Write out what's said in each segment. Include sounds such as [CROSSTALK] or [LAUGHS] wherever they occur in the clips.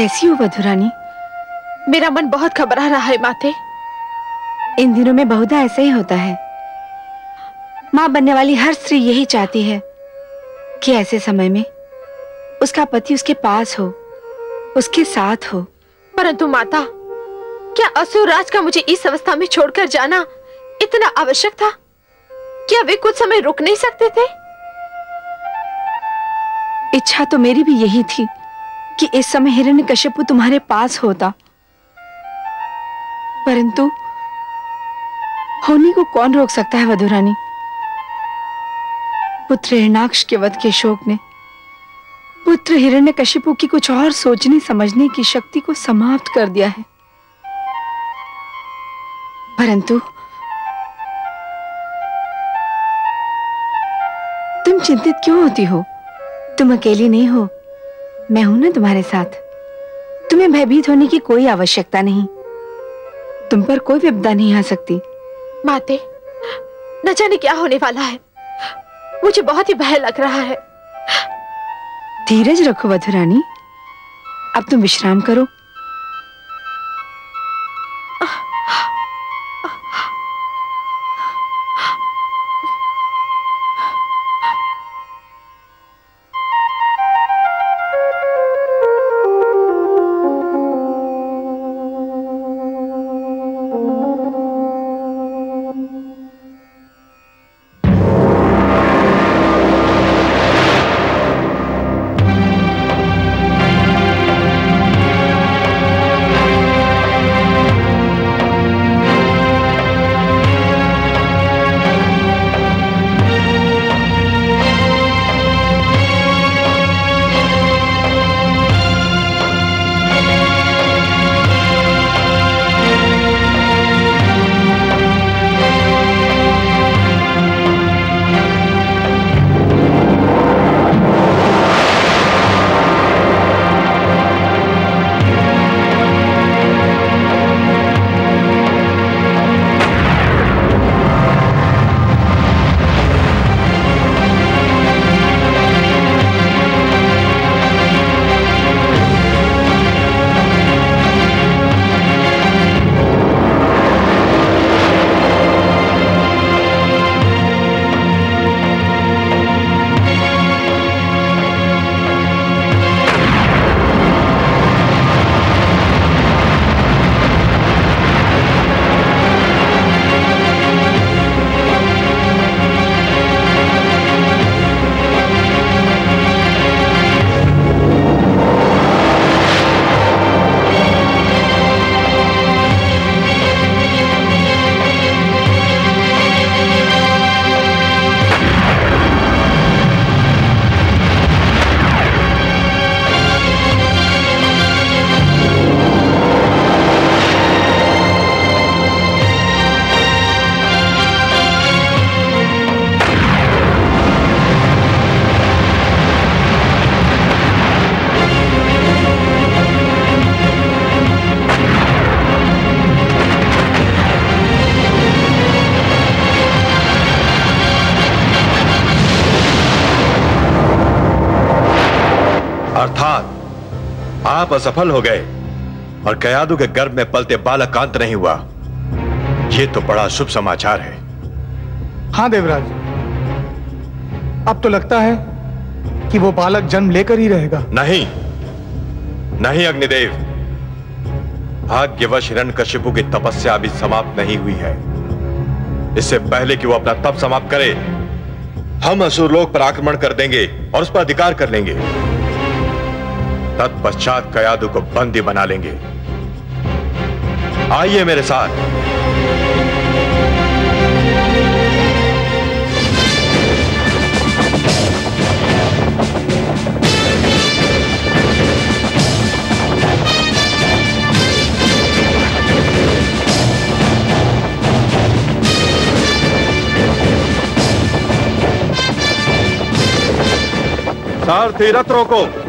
कैसी हो वधुरानी मेरा मन बहुत घबरा रहा है माते। इन दिनों में बहुधा ऐसा ही होता है। माँ बनने वाली हर स्त्री यही चाहती है कि ऐसे समय में उसका पति उसके पास हो उसके साथ हो। परंतु माता क्या असुर राज का मुझे इस अवस्था में छोड़कर जाना इतना आवश्यक था? क्या वे कुछ समय रुक नहीं सकते थे? इच्छा तो मेरी भी यही थी। कि इस समय हिरण्यकश्यपु तुम्हारे पास होता। परंतु होनी को कौन रोक सकता है, वधुरानी? पुत्र हिरणाक्ष के वध के शोक ने। पुत्र हिरण्यकशिपु की कुछ और सोचने, समझने की शक्ति को समाप्त कर दिया है। परंतु तुम चिंतित क्यों होती हो? तुम अकेली नहीं हो। मैं हूँ ना तुम्हारे साथ। तुम्हें भयभीत होने की कोई आवश्यकता नहीं। तुम पर कोई विपदा नहीं आ सकती। माते न जाने क्या होने वाला है। मुझे बहुत ही भय लग रहा है। धीरज रखो वधुरानी। अब तुम विश्राम करो। आप असफल हो गए और कयादू के गर्भ में पलते बालक कांत नहीं हुआ। यह तो बड़ा शुभ समाचार है। हाँ देवराज। अब तो लगता है कि वो बालक जन्म लेकर ही रहेगा। नहीं। नहीं अग्निदेव। दुर्भाग्यवश हिरण्यकशिपु की तपस्या अभी समाप्त नहीं हुई है। इससे पहले कि वो अपना तप समाप्त करे हम असुरलोक पर आक्रमण कर देंगे और उस पर अधिकार कर लेंगे। तत्पश्चात कयादु को बंदी बना लेंगे। आइए मेरे साथ। सारथी रथ रोको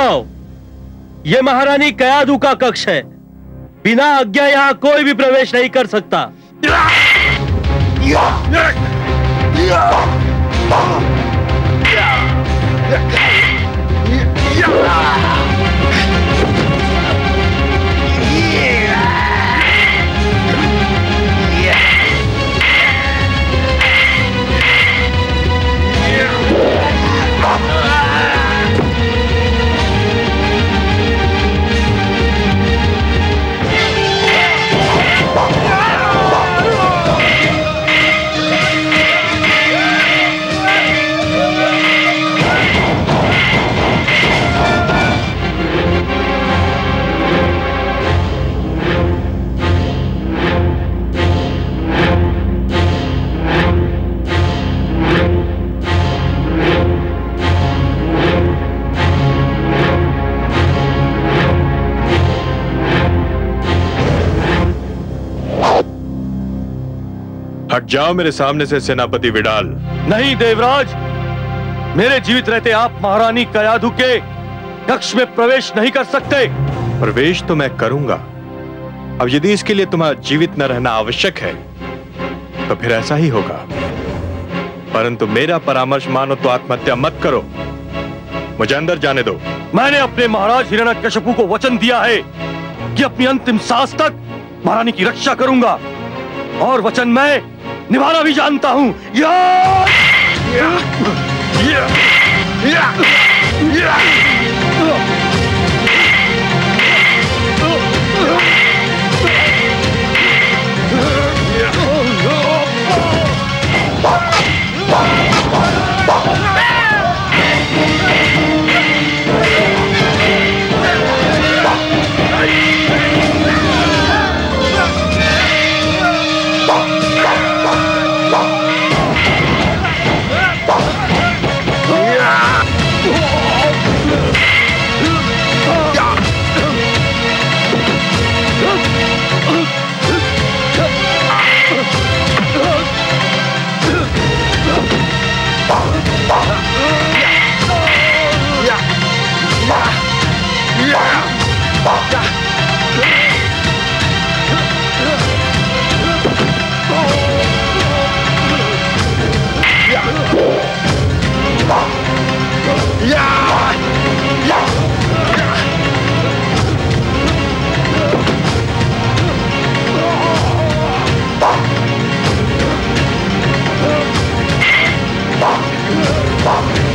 जाओ। ये महारानी कयादू का कक्ष है। बिना आज्ञा यहाँ कोई भी प्रवेश नहीं कर सकता। हट जाओ मेरे सामने से सेनापति विडाल। नहीं, देवराज, मेरे जीवित रहते आप महारानी कयाधु के कक्ष में प्रवेश नहीं कर सकते। प्रवेश तो मैं करूँगा। अब यदि इसके लिए तुम्हारा जीवित न रहना आवश्यक है तो फिर ऐसा ही होगा। परंतु मेरा परामर्श मानो तो आत्महत्या मत करो। मुझे अंदर जाने दो। मैंने अपने महाराज हिरण्यकशिपु को वचन दिया है कि अपनी अंतिम सांस तक महारानी की रक्षा करूँगा। और वचन मैं निभाना भी जानता हूँ या! Yeah! Yeah! Yeah! Fuck!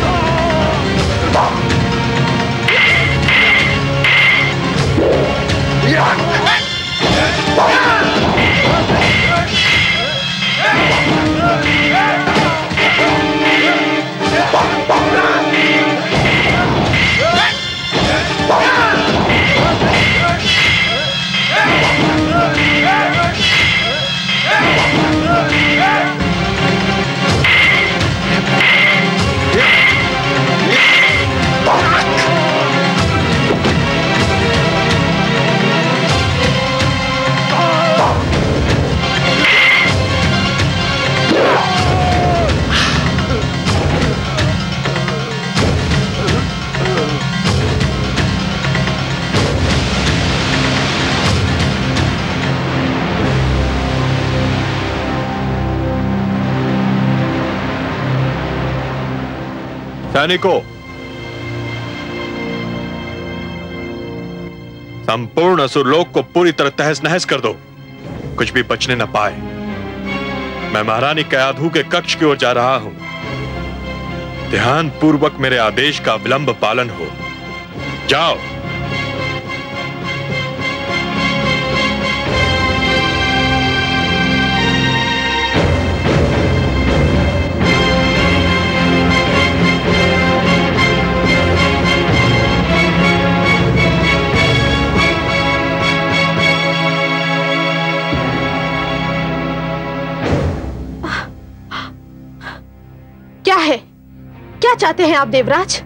सैनिकों संपूर्ण असुरलोक को पूरी तरह तहस नहस कर दो। कुछ भी बचने न पाए। मैं महारानी कयाधु के कक्ष की ओर जा रहा हूँ। ध्यान पूर्वक मेरे आदेश का विलंब पालन हो। जाओ। चाहते हैं आप देवराज?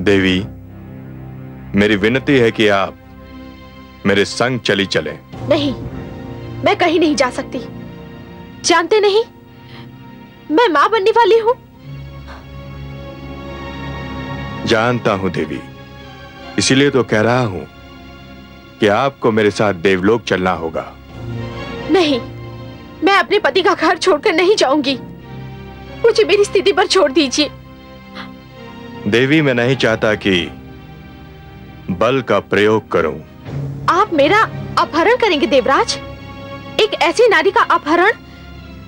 देवी मेरी विनती है कि आप मेरे संग चली चलें। नहीं मैं कहीं नहीं जा सकती। जानते नहीं? मैं माँ बनने वाली हूँ। जानता हूँ देवी इसीलिए तो कह रहा हूँ कि आपको मेरे साथ देवलोक चलना होगा। नहीं मैं अपने पति का घर छोड़कर नहीं जाऊँगी। मुझे मेरी स्थिति पर छोड़ दीजिए। देवी मैं नहीं चाहता कि बल का प्रयोग करूँ। आप मेरा अपहरण करेंगे देवराज। एक ऐसी नारी का अपहरण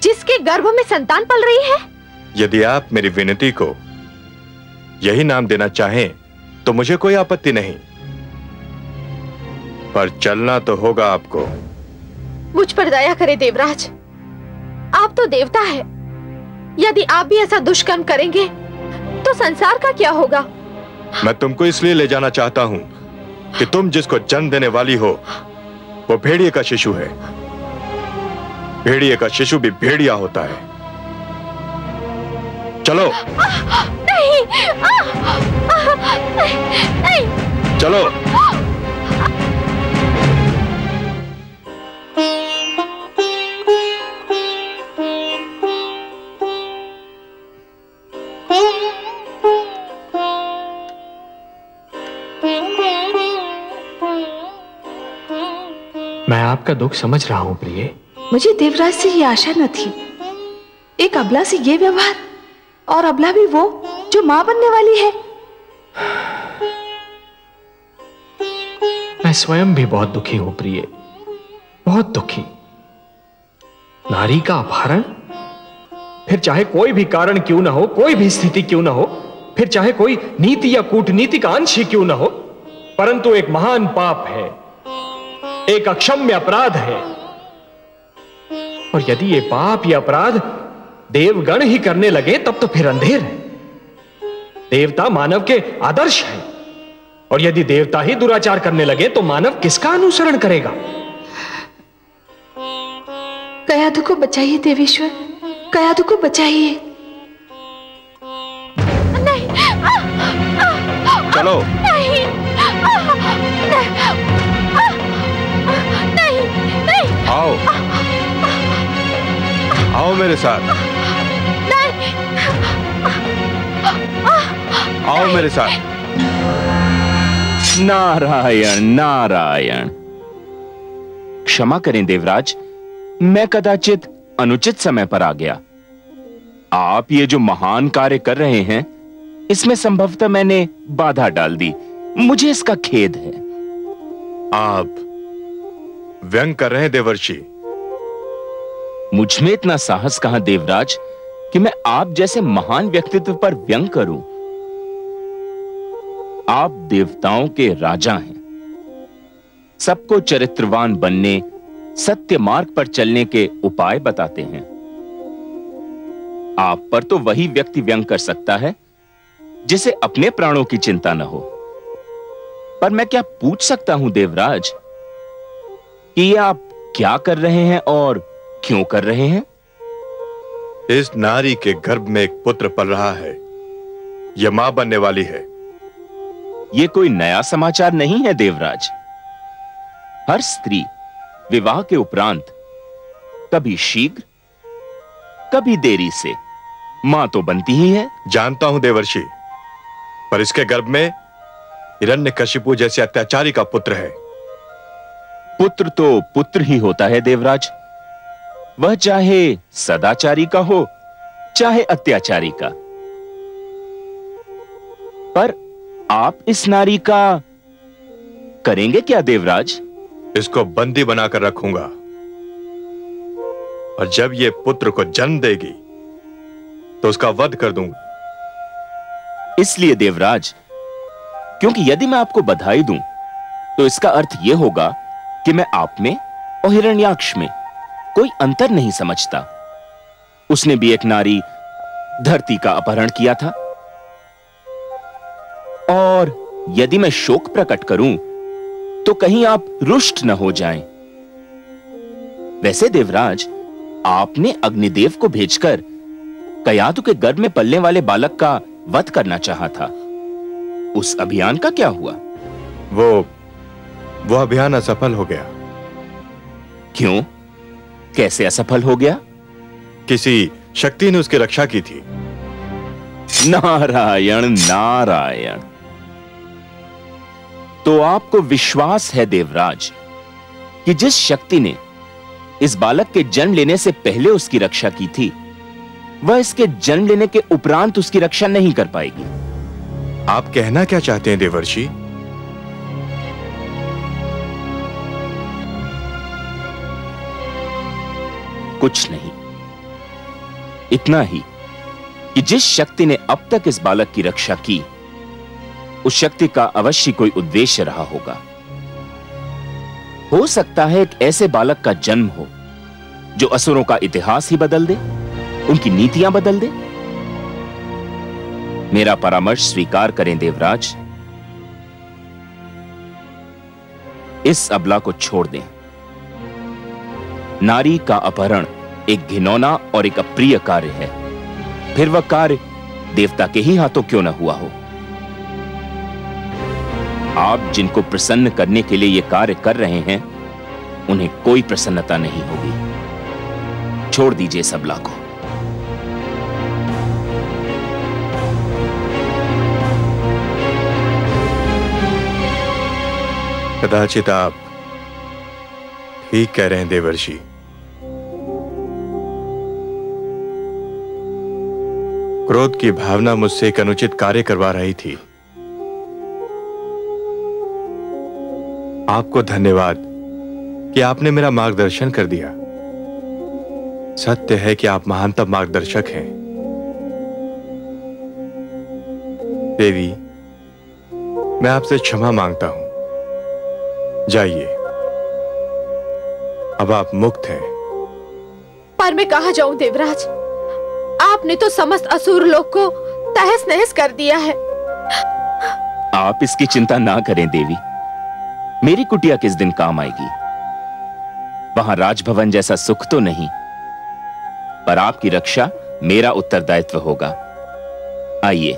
जिसके गर्भ में संतान पल रही है? यदि आप मेरी विनती को यही नाम देना चाहें तो मुझे कोई आपत्ति नहीं। पर चलना तो होगा आपको। मुझ पर दया करे देवराज। आप तो देवता है। यदि आप भी ऐसा दुष्कर्म करेंगे तो संसार का क्या होगा? मैं तुमको इसलिए ले जाना चाहता हूँ कि तुम जिसको जन्म देने वाली हो वो भेड़िए का शिशु है। भेड़िए का शिशु भी भेड़िया होता है। चलो। नहीं। नहीं, आ, नहीं, नहीं चलो। आपका दुख समझ रहा हूँ प्रिय। मुझे देवराज से ये आशा न थी। एक अबला से ये व्यवहार और अबला भी वो जो माँ बनने वाली है। मैं स्वयं भी बहुत दुखी हूँ प्रिय। बहुत दुखी। नारी का अपहरण? फिर चाहे कोई भी कारण क्यों ना हो कोई भी स्थिति क्यों ना हो फिर चाहे कोई नीति या कूटनीति का अंश ही क्यों ना हो परंतु एक महान पाप है। एक अक्षम्य अपराध है। और यदि ये पाप या अपराध देवगण ही करने लगे तब तो फिर अंधेर है। देवता मानव के आदर्श है। और यदि देवता ही दुराचार करने लगे तो मानव किसका अनुसरण करेगा? कयाधु को बचाइए देवेश्वर। कयाधु को बचाइए। नहीं। चलो। नहीं। आओ। आओ मेरे साथ। आओ मेरे साथ। नारायण नारायण। क्षमा करें देवराज, मैं कदाचित अनुचित समय पर आ गया। आप ये जो महान कार्य कर रहे हैं, इसमें संभवतः मैंने बाधा डाल दी। मुझे इसका खेद है। आप व्यंग कर रहे हैं देवर्षि। मुझमें इतना साहस कहाँ देवराज, कि मैं आप जैसे महान व्यक्तित्व पर व्यंग करूँ? आप देवताओं के राजा हैं। सबको चरित्रवान बनने, सत्य मार्ग पर चलने के उपाय बताते हैं। आप पर तो वही व्यक्ति व्यंग कर सकता है, जिसे अपने प्राणों की चिंता न हो। पर मैं क्या पूछ सकता हूँ देवराज? कि ये आप क्या कर रहे हैं और क्यों कर रहे हैं? इस नारी के गर्भ में एक पुत्र पल रहा है। यह माँ बनने वाली है। यह कोई नया समाचार नहीं है देवराज। हर स्त्री विवाह के उपरांत कभी शीघ्र कभी देरी से माँ तो बनती ही है। जानता हूँ देवर्षि पर इसके गर्भ में हिरण्य हिरण्यकशिपु जैसे अत्याचारी का पुत्र है। पुत्र तो पुत्र ही होता है देवराज। वह चाहे सदाचारी का हो चाहे अत्याचारी का। पर आप इस नारी का करेंगे क्या देवराज? इसको बंदी बनाकर रखूँगा। और जब ये पुत्र को जन्म देगी तो उसका वध कर दूँगा। इसलिए देवराज क्योंकि यदि मैं आपको बधाई दूँ तो इसका अर्थ यह होगा कि मैं आप में और हिरण्याक्ष में कोई अंतर नहीं समझता। उसने भी एक नारी धरती का अपहरण किया था। और यदि मैं शोक प्रकट करूँ तो कहीं आप रुष्ट न हो जाएँ। वैसे देवराज, आपने अग्निदेव को भेजकर कयातु के गर्भ में पलने वाले बालक का वध करना चाहा था। उस अभियान का क्या हुआ? वो वो अभियान असफल हो गया। क्यों? कैसे असफल हो गया? किसी शक्ति ने उसकी रक्षा की थी। नारायण नारायण। तो आपको विश्वास है देवराज कि जिस शक्ति ने इस बालक के जन्म लेने से पहले उसकी रक्षा की थी वह इसके जन्म लेने के उपरांत उसकी रक्षा नहीं कर पाएगी? आप कहना क्या चाहते हैं देवर्षि? कुछ नहीं। इतना ही कि जिस शक्ति ने अब तक इस बालक की रक्षा की, उस शक्ति का अवश्य कोई उद्देश्य रहा होगा। हो सकता है एक ऐसे बालक का जन्म हो, जो असुरों का इतिहास ही बदल दे, उनकी नीतियाँ बदल दे। मेरा परामर्श स्वीकार करें देवराज। इस अबला को छोड़ दें। नारी का अपहरण एक घिनौना और एक अप्रिय कार्य है। फिर वह कार्य देवता के ही हाथों क्यों न हुआ हो? आप जिनको प्रसन्न करने के लिए यह कार्य कर रहे हैं, उन्हें कोई प्रसन्नता नहीं होगी। छोड़ दीजिए सबला को कदाचित आप ठीक कह रहे हैं, देवर्षि। क्रोध की भावना मुझसे एक अनुचित कार्य करवा रही थी। आपको धन्यवाद कि आपने मेरा मार्गदर्शन कर दिया। सत्य है कि आप महानतम मार्गदर्शक हैं। देवी, मैं आपसे क्षमा माँगता हूँ। जाइए। अब आप मुक्त हैं। पर मैं कहा जाऊँ, देवराज? आपने तो समस्त असुर लोग को तहस नहस कर दिया है। आप इसकी चिंता ना करें, देवी। मेरी कुटिया किस दिन काम आएगी? वहाँ राजभवन जैसा सुख तो नहीं, पर आपकी रक्षा मेरा उत्तरदायित्व होगा। आइए,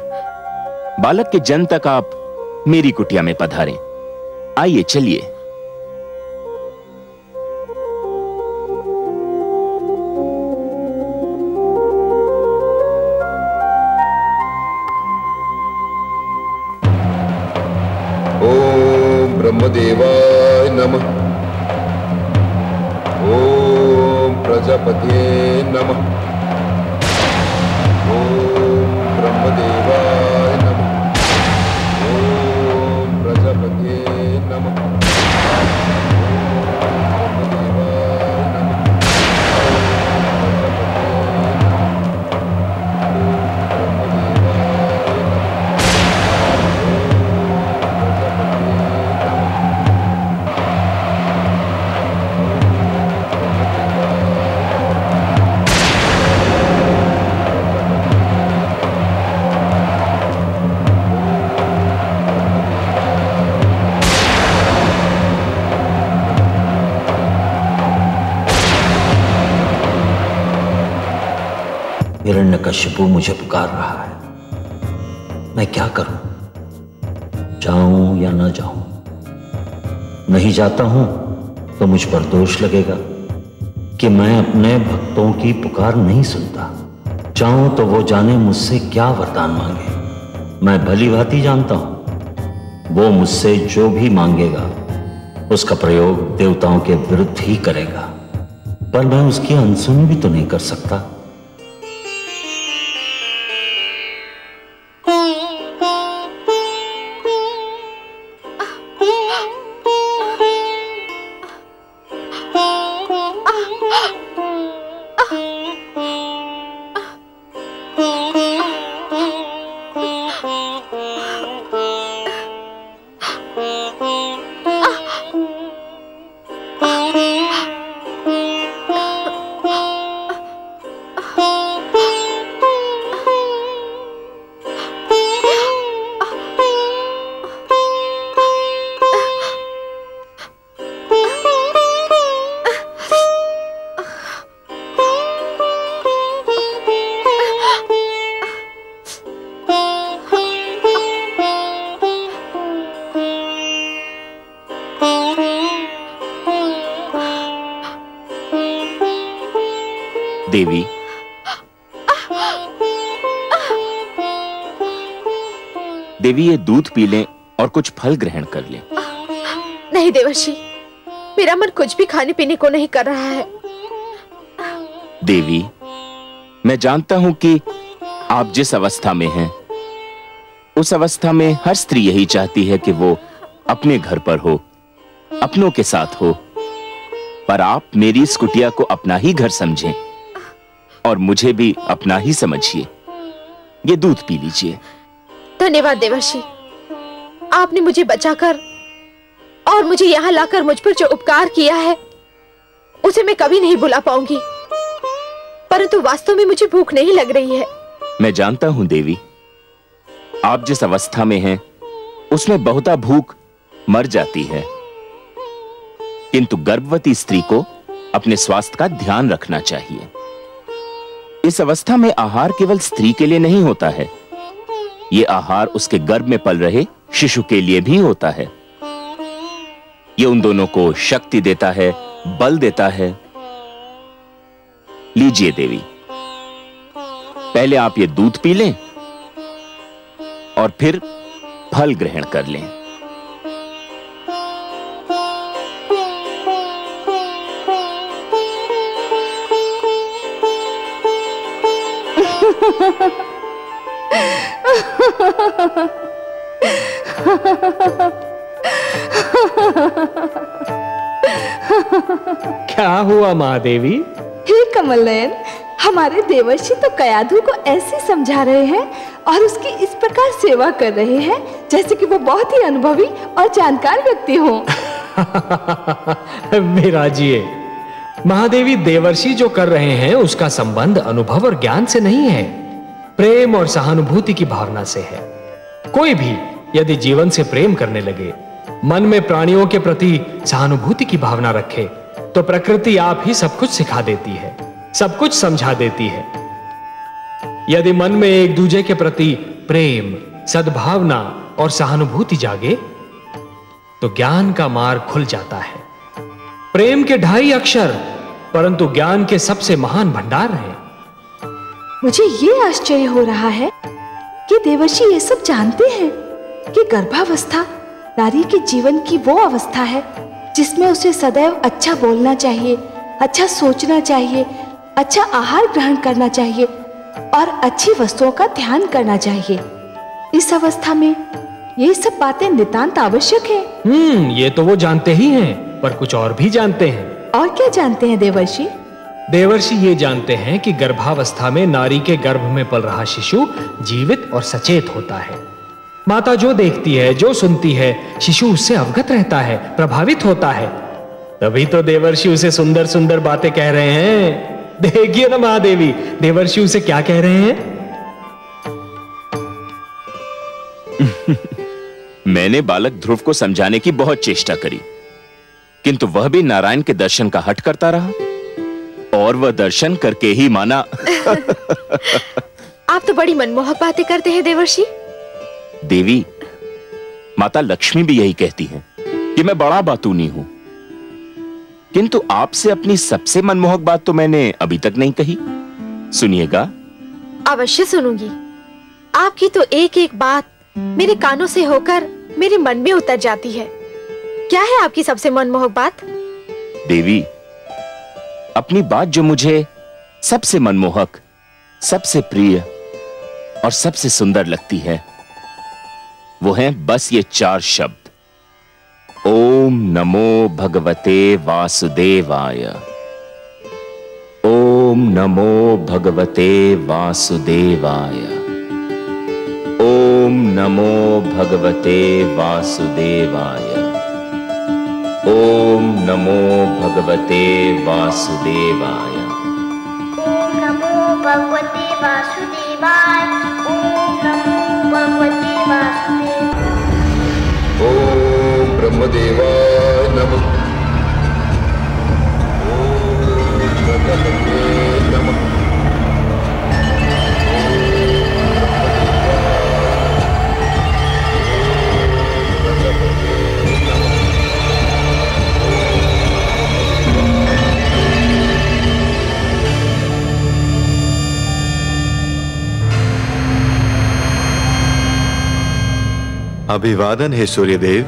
बालक के जन्म तक आप मेरी कुटिया में पधारें। आइए, चलिए। हिरण्यकश्यपु मुझे पुकार रहा है। मैं क्या करूँ? जाऊँ या ना जाऊँ? नहीं जाता हूँ तो मुझ पर दोष लगेगा कि मैं अपने भक्तों की पुकार नहीं सुनता। चाहूँ तो वो जाने मुझसे क्या वरदान मांगे। मैं भली भांति जानता हूँ, वो मुझसे जो भी मांगेगा, उसका प्रयोग देवताओं के विरुद्ध ही करेगा। पर मैं उसकी अनसुनी भी तो नहीं कर सकता। देवी। देवी ये दूध पी लें और कुछ फल ग्रहण कर लें। नहीं देवर्षि मेरा मन कुछ भी खाने पीने को नहीं कर रहा है। देवी मैं जानता हूँ कि आप जिस अवस्था में हैं उस अवस्था में हर स्त्री यही चाहती है कि वो अपने घर पर हो अपनों के साथ हो पर आप मेरी इस कुटिया को अपना ही घर समझें। और मुझे भी अपना ही समझिए। ये दूध पी लीजिए। धन्यवाद देवर्षि। आपने मुझे बचाकर और मुझे यहाँ लाकर मुझ पर जो उपकार किया है उसे मैं कभी नहीं भुला पाऊँगी। परंतु वास्तव में मुझे भूख नहीं लग रही है। मैं जानता हूँ देवी आप जिस अवस्था में हैं उसमें बहुता भूख मर जाती है। किंतु गर्भवती स्त्री को अपने स्वास्थ्य का ध्यान रखना चाहिए। इस अवस्था में आहार केवल स्त्री के लिए नहीं होता है। ये आहार उसके गर्भ में पल रहे शिशु के लिए भी होता है। ये उन दोनों को शक्ति देता है, बल देता है। लीजिए देवी, पहले आप ये दूध पी लें और फिर फल ग्रहण कर लें। क्या हुआ महादेवी? हे कमल नयन हमारे देवर्षि तो कयाधु को ऐसे समझा रहे हैं और उसकी इस प्रकार सेवा कर रहे हैं जैसे कि वो बहुत ही अनुभवी और जानकार व्यक्ति हो। विराजिए [LAUGHS] महादेवी देवर्षि जो कर रहे हैं उसका संबंध अनुभव और ज्ञान से नहीं है। प्रेम और सहानुभूति की भावना से है। कोई भी यदि जीवन से प्रेम करने लगे, मन में प्राणियों के प्रति सहानुभूति की भावना रखे तो प्रकृति आप ही सब कुछ सिखा देती है, सब कुछ समझा देती है। यदि मन में एक दूजे के प्रति प्रेम, सद्भावना और सहानुभूति जागे तो ज्ञान का मार्ग खुल जाता है। प्रेम के ढाई अक्षर, परंतु ज्ञान के सबसे महान भंडार हैं। मुझे ये आश्चर्य हो रहा है कि देवर्षि ये सब जानते हैं कि गर्भावस्था नारी के जीवन की वो अवस्था है जिसमें उसे सदैव अच्छा बोलना चाहिए अच्छा सोचना चाहिए अच्छा आहार ग्रहण करना चाहिए और अच्छी वस्तुओं का ध्यान करना चाहिए। इस अवस्था में ये सब बातें नितांत आवश्यक है। हम्म ये तो वो जानते ही हैं पर कुछ और भी जानते हैं। और क्या जानते हैं देवर्षि? देवर्षि ये जानते हैं कि गर्भावस्था में नारी के गर्भ में पल रहा शिशु जीवित और सचेत होता है। माता जो देखती है, जो सुनती है, शिशु उससे अवगत रहता है, प्रभावित होता है। तभी तो देवर्षि उसे सुंदर सुंदर बातें कह रहे हैं। देखिए ना महादेवी, देवर्षि उसे क्या कह रहे हैं? [LAUGHS] मैंने बालक ध्रुव को समझाने की बहुत चेष्टा करी, किंतु वह भी नारायण के दर्शन का हट करता रहा। और वह दर्शन करके ही माना। [LAUGHS] आप तो बड़ी मनमोहक बातें करते हैं देवर्षि। देवी माता लक्ष्मी भी यही कहती हैं कि मैं बड़ा बातूनी हूँ। किंतु आपसे अपनी सबसे मनमोहक बात तो मैंने अभी तक नहीं कही। सुनिएगा। अवश्य सुनूँगी। आपकी तो एक एक बात मेरे कानों से होकर मेरे मन में उतर जाती है। क्या है आपकी सबसे मनमोहक बात? देवी अपनी बात जो मुझे सबसे मनमोहक, सबसे प्रिय और सबसे सुंदर लगती है, वो है बस ये चार शब्द। ओम नमो भगवते वासुदेवाय। ओम नमो भगवते वासुदेवाय। ओम नमो भगवते वासुदेवाय। ओम नमो भगवते वासुदेवाय। ओम नमो भगवते वासुदेवाय। ओम नमो भगवते वासुदेवाय। ओम ब्रह्मदेवाय नमः अभिवादन है सूर्यदेव।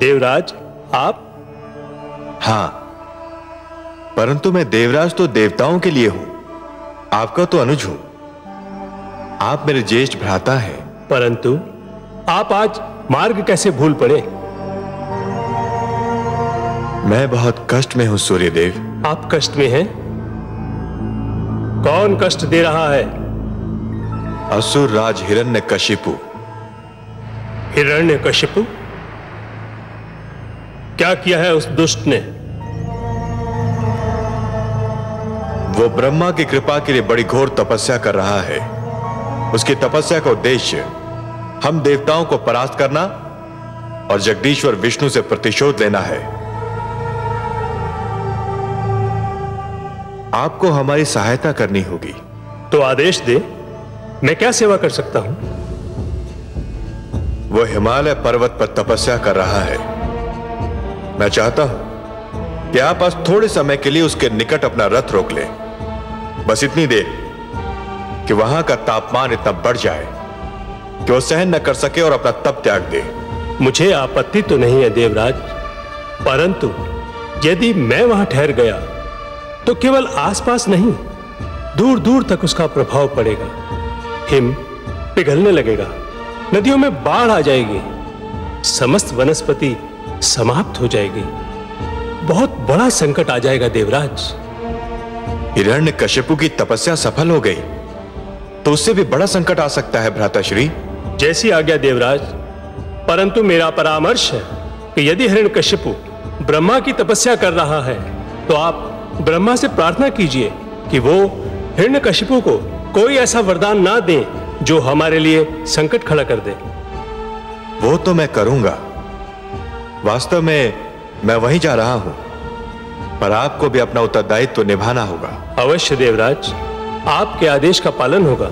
देवराज आप? हाँ। परंतु मैं देवराज तो देवताओं के लिए हूँ। आपका तो अनुज हूँ। आप मेरे ज्येष्ठ भ्राता हैं। परंतु आप आज मार्ग कैसे भूल पड़े? मैं बहुत कष्ट में हूँ सूर्यदेव। आप कष्ट में हैं? कौन कष्ट दे रहा है? असुर राज हिरण्य कशिपु। हिरण्य कशिपु क्या किया है उस दुष्ट ने? वो ब्रह्मा की कृपा के लिए बड़ी घोर तपस्या कर रहा है। उसकी तपस्या का उद्देश्य हम देवताओं को परास्त करना और जगदीश्वर विष्णु से प्रतिशोध लेना है। आपको हमारी सहायता करनी होगी। तो आदेश दे मैं क्या सेवा कर सकता हूँ? वो हिमालय पर्वत पर तपस्या कर रहा है। मैं चाहता हूँ कि आप आज थोड़े समय के लिए उसके निकट अपना रथ रोक लें। बस इतनी देर कि वहाँ का तापमान इतना बढ़ जाए कि वो सहन न कर सके और अपना तप त्याग दे। मुझे आपत्ति तो नहीं है देवराज परंतु यदि मैं वहाँ ठहर गया तो केवल आसपास नहीं दूर दूर तक उसका प्रभाव पड़ेगा। हिम पिघलने लगेगा। नदियों में बाढ़ आ जाएगी। समस्त वनस्पति समाप्त हो जाएगी। बहुत बड़ा संकट आ जाएगा देवराज। हिरण्य कश्यपु की तपस्या सफल हो गई। तो उससे भी बड़ा संकट आ सकता है भ्राताश्री। जैसी आज्ञा देवराज परंतु मेरा परामर्श है कि यदि हिरण्य कश्यपु ब्रह्मा की तपस्या कर रहा है तो आप ब्रह्मा से प्रार्थना कीजिए कि वो हिरण्य कश्यपु को कोई ऐसा वरदान ना दें जो हमारे लिए संकट खड़ा कर दे। वो तो मैं करूँगा। वास्तव में मैं वहीं जा रहा हूँ। पर आपको भी अपना उत्तरदायित्व तो निभाना होगा। अवश्य देवराज आपके आदेश का पालन होगा।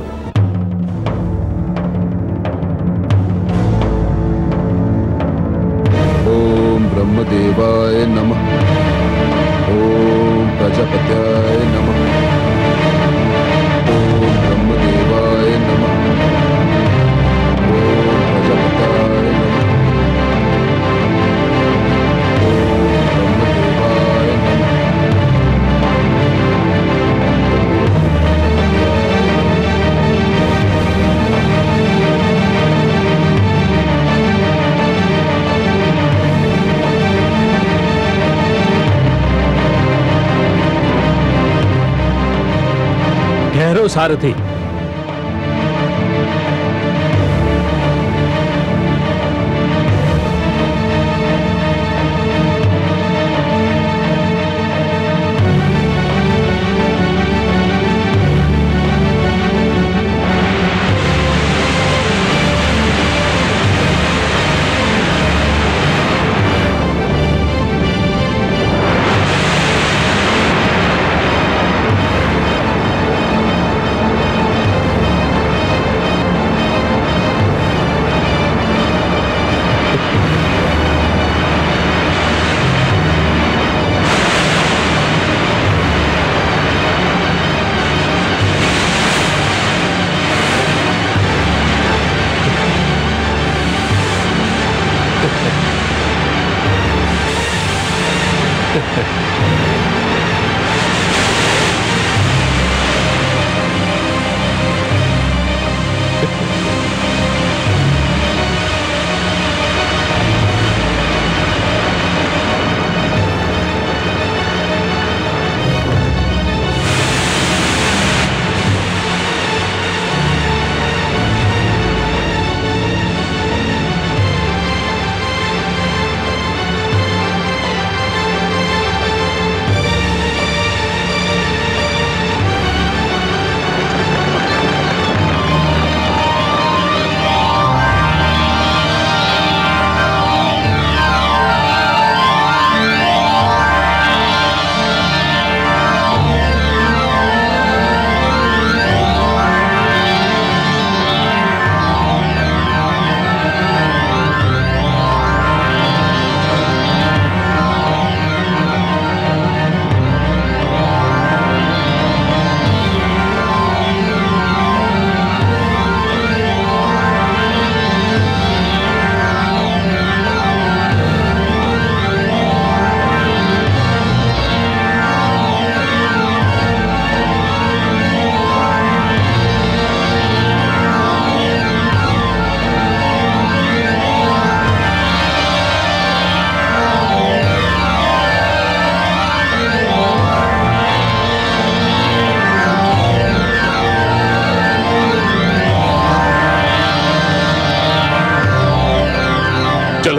ठहरो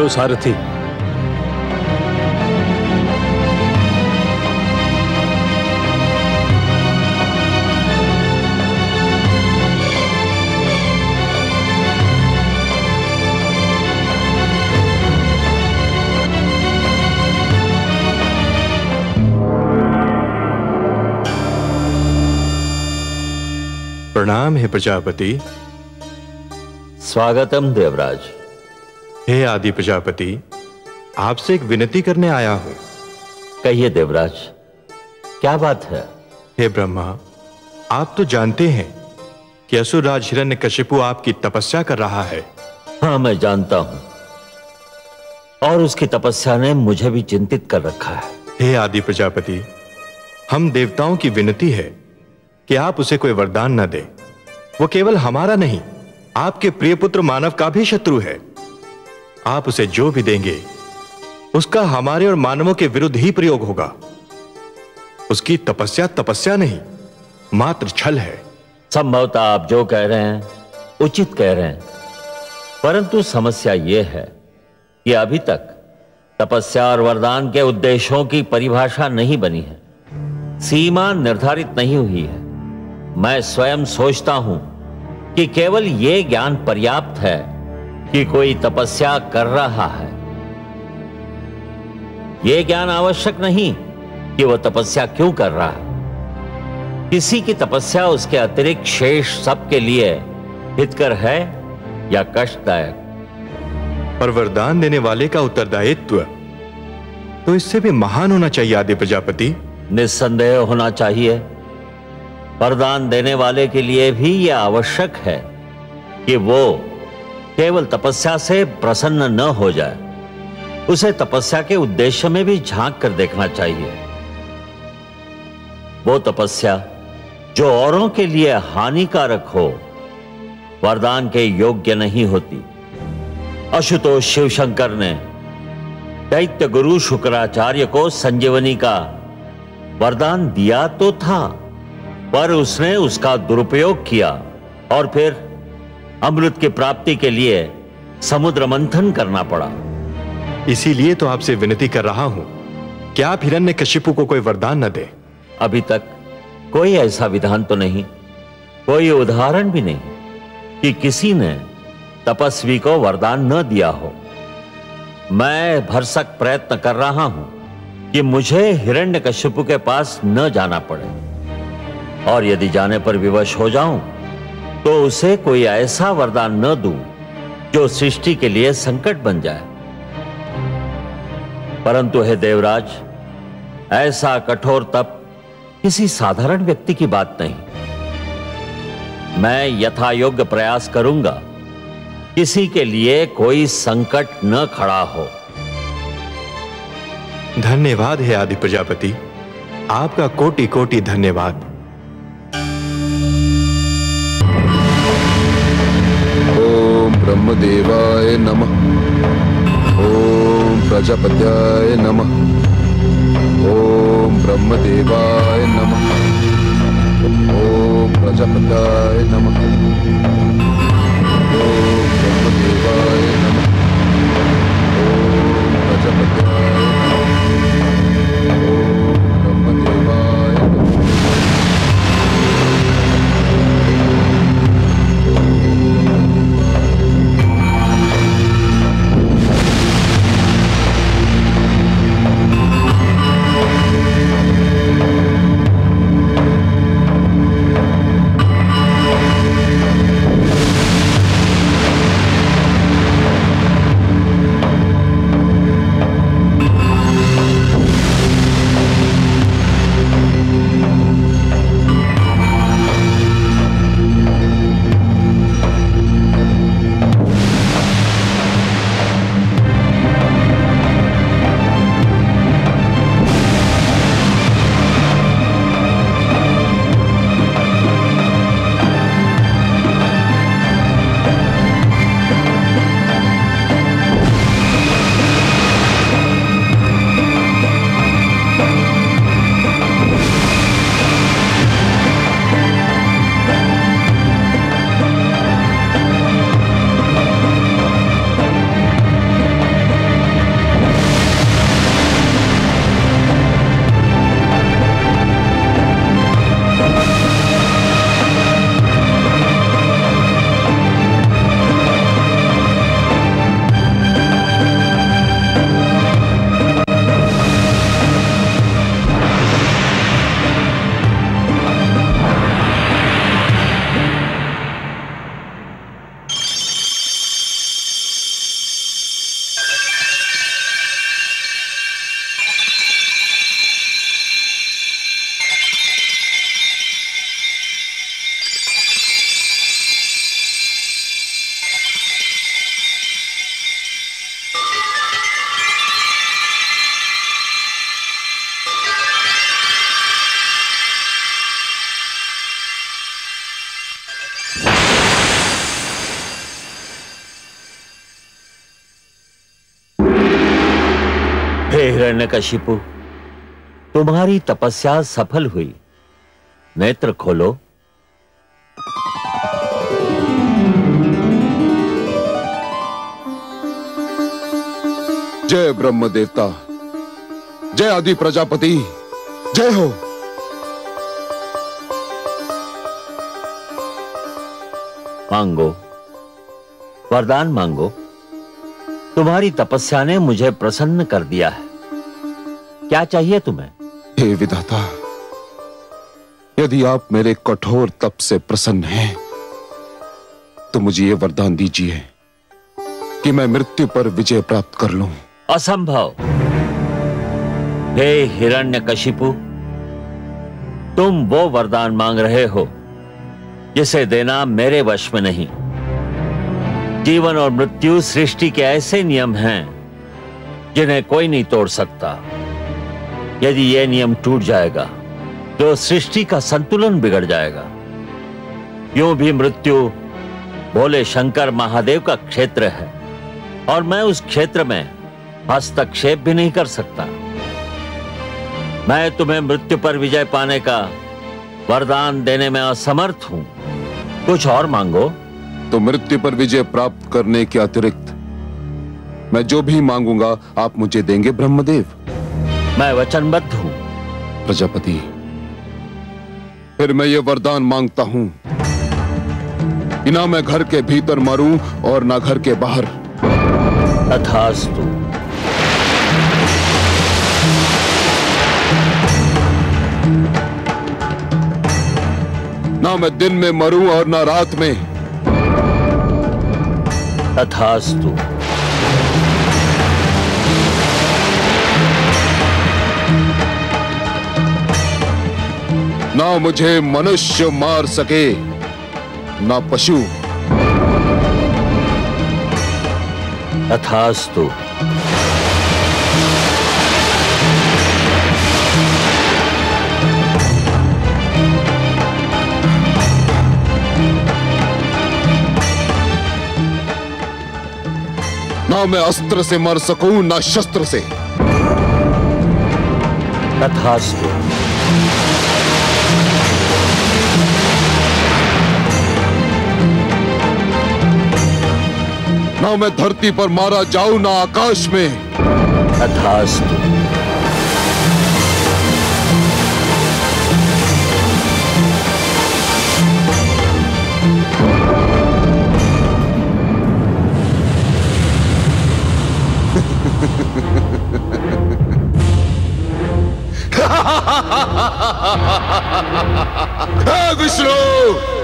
चलो सारथी। प्रणाम है प्रजापति। स्वागतम देवराज। हे आदि प्रजापति आपसे एक विनती करने आया हूँ। कहिए देवराज क्या बात है? हे ब्रह्मा आप तो जानते हैं कि असुरराज हिरण्य कशिपु आपकी तपस्या कर रहा है। हाँ मैं जानता हूँ। और उसकी तपस्या ने मुझे भी चिंतित कर रखा है। हे आदि प्रजापति हम देवताओं की विनती है कि आप उसे कोई वरदान न दे। वो केवल हमारा नहीं आपके प्रिय पुत्र मानव का भी शत्रु है। आप उसे जो भी देंगे, उसका हमारे और मानवों के विरुद्ध ही प्रयोग होगा। उसकी तपस्या तपस्या नहीं, मात्र छल है। संभवतः आप जो कह रहे हैं, उचित कह रहे हैं। परंतु समस्या यह है कि अभी तक तपस्या और वरदान के उद्देश्यों की परिभाषा नहीं बनी है। सीमा निर्धारित नहीं हुई है। मैं स्वयं सोचता हूँ कि केवल यह ज्ञान पर्याप्त है कि कोई तपस्या कर रहा है। यह ज्ञान आवश्यक नहीं कि वह तपस्या क्यों कर रहा है। किसी की तपस्या उसके अतिरिक्त शेष सबके लिए हितकर है या कष्टदायक? पर वरदान देने वाले का उत्तरदायित्व तो इससे भी महान होना चाहिए आदि प्रजापति। निस्संदेह होना चाहिए। वरदान देने वाले के लिए भी यह आवश्यक है कि वो केवल तपस्या से प्रसन्न न हो जाए, उसे तपस्या के उद्देश्य में भी झाँक कर देखना चाहिए। वो तपस्या जो औरों के लिए हानिकारक हो, वरदान के योग्य नहीं होती। अशुतोष शिवशंकर ने दैत्य गुरु शुक्राचार्य को संजीवनी का वरदान दिया तो था, पर उसने उसका दुरुपयोग किया और फिर अमृत की प्राप्ति के लिए समुद्र मंथन करना पड़ा। इसीलिए तो आपसे विनती कर रहा हूँ कि आप हिरण्य कशिपु को कोई वरदान न दे। अभी तक कोई ऐसा विधान तो नहीं कोई उदाहरण भी नहीं कि किसी ने तपस्वी को वरदान न दिया हो। मैं भरसक प्रयत्न कर रहा हूँ कि मुझे हिरण्य कश्यपु के पास न जाना पड़े और यदि जाने पर विवश हो जाऊँ तो उसे कोई ऐसा वरदान न दूँ, जो सृष्टि के लिए संकट बन जाए। परंतु हे देवराज, ऐसा कठोर तप किसी साधारण व्यक्ति की बात नहीं। मैं यथा योग्य प्रयास करूँगा, किसी के लिए कोई संकट न खड़ा हो। धन्यवाद है आदि प्रजापति, आपका कोटि कोटि धन्यवाद। ओम नम। ओम प्रजापत्याय नमः। ओम ब्रह्मदेवाय नमः। ओम प्रजापत्याय नमः। ओम ब्रह्मदेवाय नमः। हिरण्यकशिपु तुम्हारी तपस्या सफल हुई। नेत्र खोलो। जय ब्रह्म देवता जय आदि प्रजापति। जय हो। मांगो। वरदान मांगो। तुम्हारी तपस्या ने मुझे प्रसन्न कर दिया है। क्या चाहिए तुम्हें? हे विधाता यदि आप मेरे कठोर तप से प्रसन्न हैं तो मुझे ये वरदान दीजिए कि मैं मृत्यु पर विजय प्राप्त कर लूँ। असंभव। हे हिरण्य कशिपु तुम वो वरदान मांग रहे हो जिसे देना मेरे वश में नहीं। जीवन और मृत्यु सृष्टि के ऐसे नियम हैं जिन्हें कोई नहीं तोड़ सकता। यदि यह नियम टूट जाएगा तो सृष्टि का संतुलन बिगड़ जाएगा। यूँ भी मृत्यु भोले शंकर महादेव का क्षेत्र है, और मैं उस क्षेत्र में हस्तक्षेप भी नहीं कर सकता। मैं तुम्हें मृत्यु पर विजय पाने का वरदान देने में असमर्थ हूँ। कुछ और मांगो। तो मृत्यु पर विजय प्राप्त करने के अतिरिक्त, मैं जो भी मांगूँगा, आप मुझे देंगे ब्रह्मदेव। मैं वचनबद्ध हूँ। प्रजापति फिर मैं ये वरदान माँगता हूँ कि ना मैं घर के भीतर मरूं और ना घर के बाहर। तथास्तु। ना मैं दिन में मरूं और ना रात में। तथास्तु। ना मुझे मनुष्य मार सके ना पशु। अथास्तु ना मैं अस्त्र से मर सकूँ ना शस्त्र से। तथास्तु ना मैं धरती पर मारा जाऊँ ना आकाश में। तथास्तु [LAUGHS] हे विष्णु!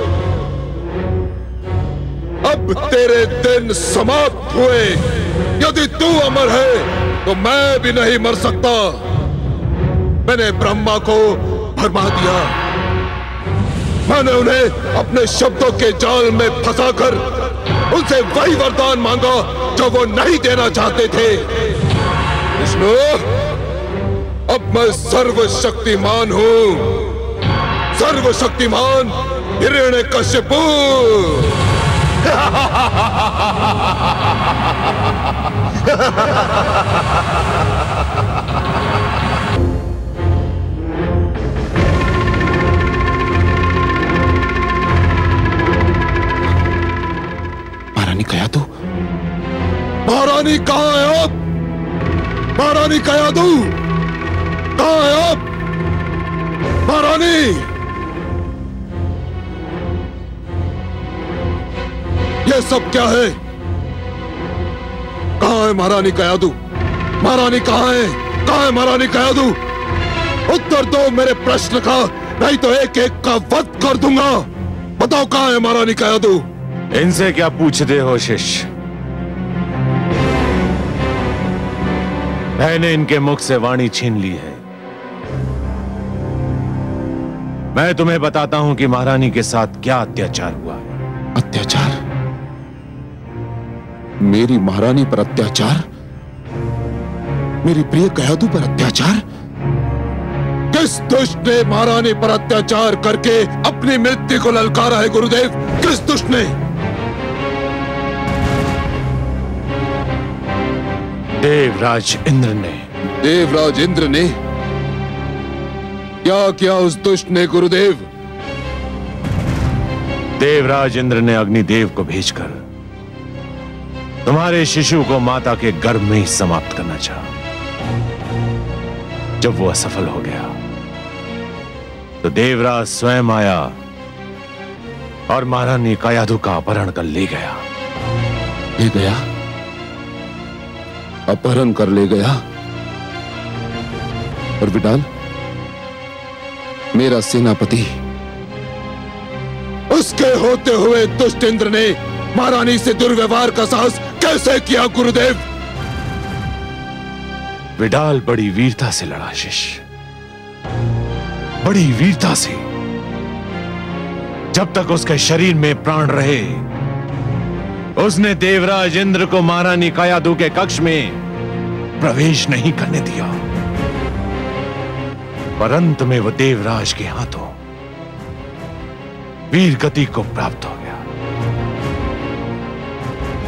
अब तेरे दिन समाप्त हुए। यदि तू अमर है तो मैं भी नहीं मर सकता। मैंने ब्रह्मा को भरमा दिया। मैंने उन्हें अपने शब्दों के जाल में फंसाकर उनसे वही वरदान मांगा जो वो नहीं देना चाहते थे। विष्णु, अब मैं सर्वशक्तिमान हूँ। सर्वशक्तिमान हिरण्य कश्यपु महारानी कया तू? महारानी कहा है आप? महारानी कया तू? कहा है आप? महारानी! ये सब क्या है? कहा है महारानी कयादू महारानी कहा है? कहाँ है महारानी कयादू उत्तर दो मेरे प्रश्न का नहीं तो एक एक का वध कर दूँगा। बताओ कहा है महारानी कयादू इनसे क्या पूछते हो शिष्य? मैंने इनके मुख से वाणी छीन ली है। मैं तुम्हें बताता हूँ कि महारानी के साथ क्या अत्याचार हुआ। है अत्याचार? मेरी महारानी पर अत्याचार? मेरी प्रिय कयादू पर अत्याचार? किस दुष्ट ने महारानी पर अत्याचार करके अपनी मृत्यु को ललकारा है गुरुदेव? किस दुष्ट ने? देवराज इंद्र ने। देवराज इंद्र ने? क्या किया उस दुष्ट ने गुरुदेव? देवराज इंद्र ने अग्निदेव को भेजकर तुम्हारे शिशु को माता के गर्भ में ही समाप्त करना चाहा। जब वो असफल हो गया तो देवराज स्वयं आया और महारानी कायाधु का अपहरण कर ले गया। ले गया? अपहरण कर ले गया? और विडाल, मेरा सेनापति, उसके होते हुए दुष्ट इंद्र ने महारानी से दुर्व्यवहार का साहस कैसे किया गुरुदेव? विडाल बड़ी वीरता से लड़ा शिष्य। बड़ी वीरता से। जब तक उसके शरीर में प्राण रहे, उसने देवराज इंद्र को महारानी कायादू के कक्ष में प्रवेश नहीं करने दिया। पर अंत में वह देवराज के हाथों वीर गति को प्राप्त हो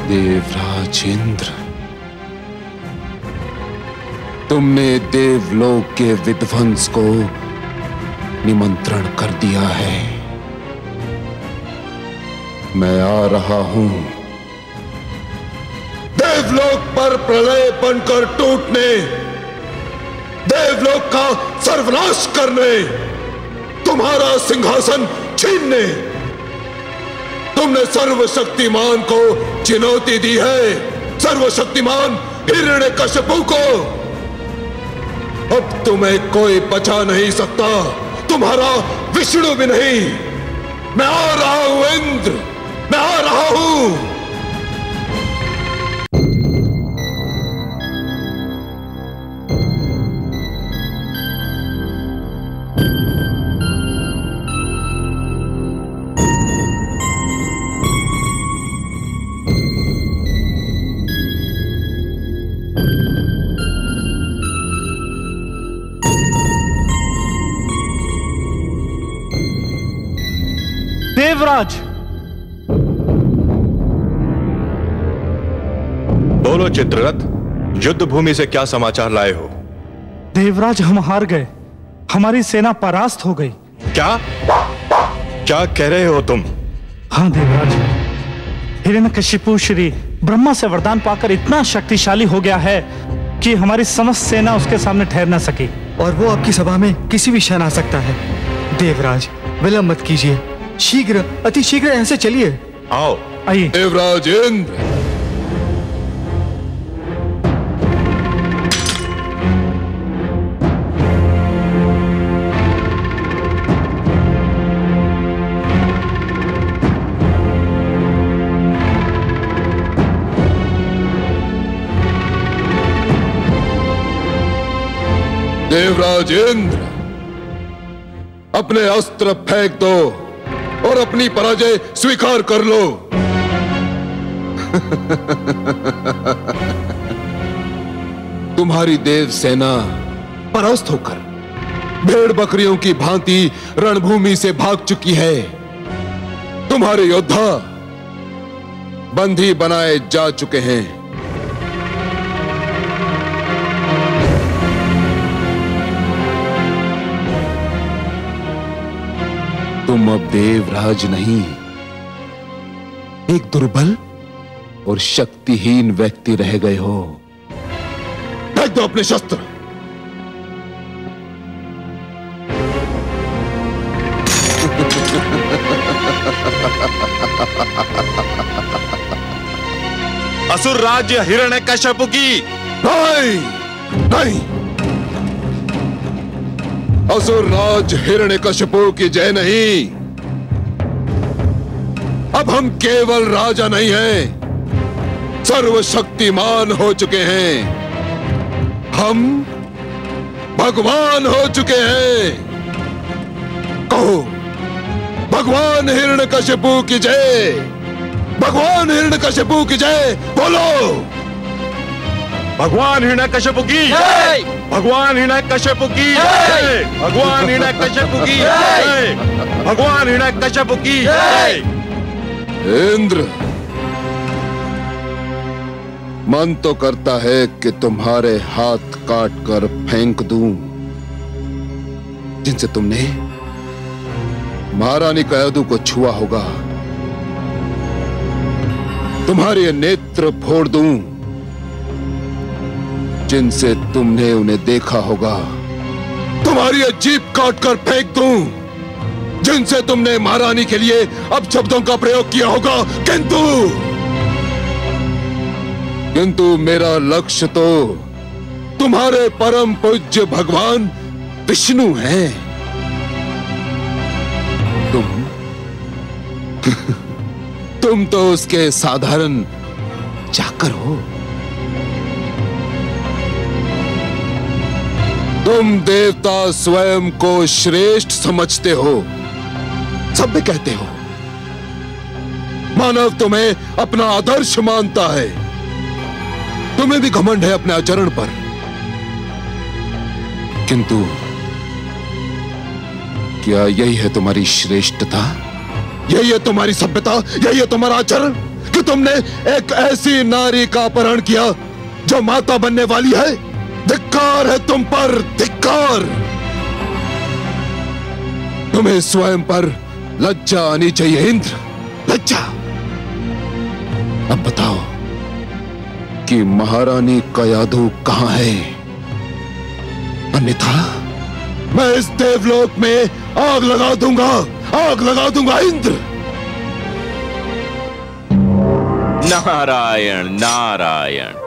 देवराज इंद्र तुमने देवलोक के विध्वंस को निमंत्रण कर दिया है। मैं आ रहा हूँ। देवलोक पर प्रलय बनकर टूटने, देवलोक का सर्वनाश करने, तुम्हारा सिंहासन छीनने। तुमने सर्वशक्तिमान को चुनौती दी है। सर्वशक्तिमान हिरण्य कश्यपु को। अब तुम्हें कोई बचा नहीं सकता। तुम्हारा विष्णु भी नहीं। मैं आ रहा हूँ, इंद्र। मैं आ रहा हूँ। चित्ररथ युद्ध भूमि से क्या समाचार लाए हो? देवराज हम हार गए। हमारी सेना परास्त हो गई। क्या? क्या कह रहे हो तुम? हाँ देवराज। हिरण्यकशिपु श्री ब्रह्मा से वरदान पाकर इतना शक्तिशाली हो गया है कि हमारी समस्त सेना उसके सामने ठहर ना सकी। और वो आपकी सभा में किसी भी क्षण आ सकता है। देवराज विलंब मत कीजिए। शीघ्र अति शीघ्र यहाँ से चलिए। आओ। आइए। देवराज इंद्र देवराज इंद्र अपने अस्त्र फेंक दो और अपनी पराजय स्वीकार कर लो। [LAUGHS] तुम्हारी देव सेना परास्त होकर भेड़ बकरियों की भांति रणभूमि से भाग चुकी है। तुम्हारे योद्धा बंदी बनाए जा चुके हैं। तुम अब देवराज नहीं। एक दुर्बल और शक्तिहीन व्यक्ति रह गए हो। फेंक दो अपने शस्त्र। असुर राज्य हिरण्य कश्यपु की। नहीं नहीं। असुर राज हिरण्य कश्यपु की जय नहीं। अब हम केवल राजा नहीं हैं, सर्वशक्तिमान हो चुके हैं। हम भगवान हो चुके हैं। कहो, भगवान हिरण्य कश्यपु की जय, भगवान हिरण्य कश्यपु की जय, बोलो। भगवान हिरण्य कश्यपु की भगवान हिरण्य कश्यपु की भगवान हिरण्य कश्यपु की भगवान हिरण्य कश्यपु की इंद्र मन तो करता है कि तुम्हारे हाथ काट कर फेंक दूँ। जिनसे तुमने महारानी कयादू को छुआ होगा तुम्हारे नेत्र फोड़ दूँ। जिनसे तुमने उन्हें देखा होगा। तुम्हारी अजीब काट कर फेंक दूँ। जिनसे तुमने महारानी के लिए अब शब्दों का प्रयोग किया होगा, किंतु किंतु मेरा लक्ष्य तो तुम्हारे परम पूज्य भगवान विष्णु हैं। तुम [LAUGHS] तुम तो उसके साधारण चाकर हो। तुम देवता स्वयं को श्रेष्ठ समझते हो। सब में कहते हो। मानव तुम्हें अपना आदर्श मानता है। तुम्हें भी घमंड है अपने आचरण पर। किंतु, क्या यही है तुम्हारी श्रेष्ठता? यही है तुम्हारी सभ्यता? यही है तुम्हारा आचरण? कि तुमने एक ऐसी नारी का अपहरण किया, जो माता बनने वाली है? धिक्कार है तुम पर, धिक्कार। तुम्हें स्वयं पर लज्जा आनी चाहिए, इंद्र। लज्जा। अब बताओ कि महारानी का यादव कहाँ है? अन्यथा? मैं इस देवलोक में आग लगा दूँगा, आग लगा दूँगा, इंद्र। नारायण नारायण।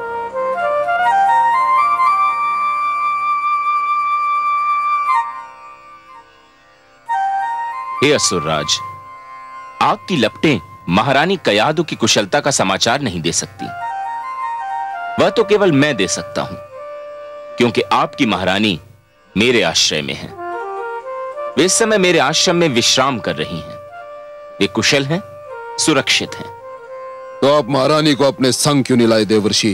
हे असुरराज आग की लपटें महारानी कयादू की कुशलता का समाचार नहीं दे सकती। वह तो केवल मैं दे सकता हूँ क्योंकि आपकी महारानी मेरे आश्रय में है। वे इस समय मेरे आश्रम में विश्राम कर रही हैं। वे कुशल हैं सुरक्षित हैं। तो आप महारानी को अपने संग क्यों नहीं लाए देवर्षि?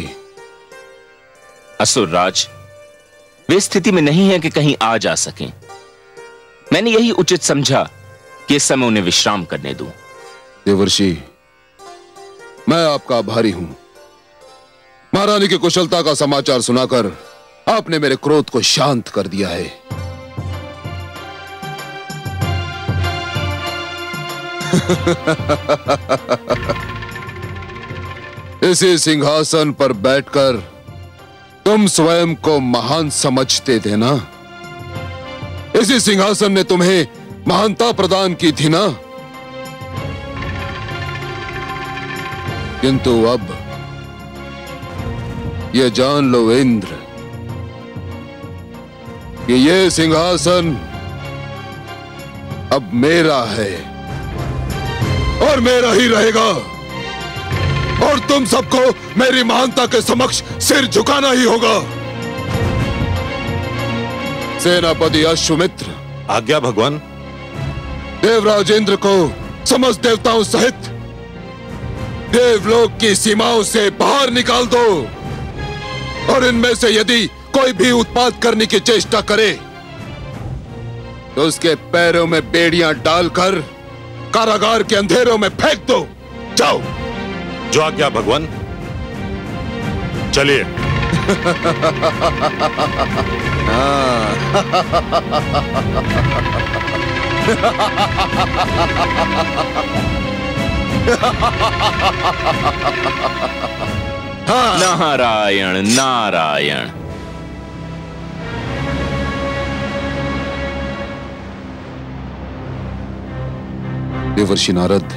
असुरराज वे स्थिति में नहीं है कि कहीं आ जा सकें। मैंने यही उचित समझा इस समय उन्हें विश्राम करने दूँ। देवर्षि, मैं आपका आभारी हूँ। महारानी की कुशलता का समाचार सुनाकर आपने मेरे क्रोध को शांत कर दिया है। [LAUGHS] इसी सिंहासन पर बैठकर तुम स्वयं को महान समझते थे ना? इसी सिंहासन ने तुम्हें महानता प्रदान की थी ना? किंतु अब यह जान लो इंद्र, कि ये सिंहासन अब मेरा है और मेरा ही रहेगा। और तुम सबको मेरी महानता के समक्ष सिर झुकाना ही होगा। सेनापति अश्वमित्र। आज्ञा भगवान। देवराज इंद्र को समस्त देवताओं सहित देवलोक की सीमाओं से बाहर निकाल दो। और इनमें से यदि कोई भी उत्पाद करने की चेष्टा करे तो उसके पैरों में बेड़ियाँ डालकर कारागार के अंधेरों में फेंक दो। जाओ। जो आज्ञा भगवान। चलिए। [LAUGHS] [LAUGHS] [LAUGHS] नारायण नारायण। देवर्षि नारद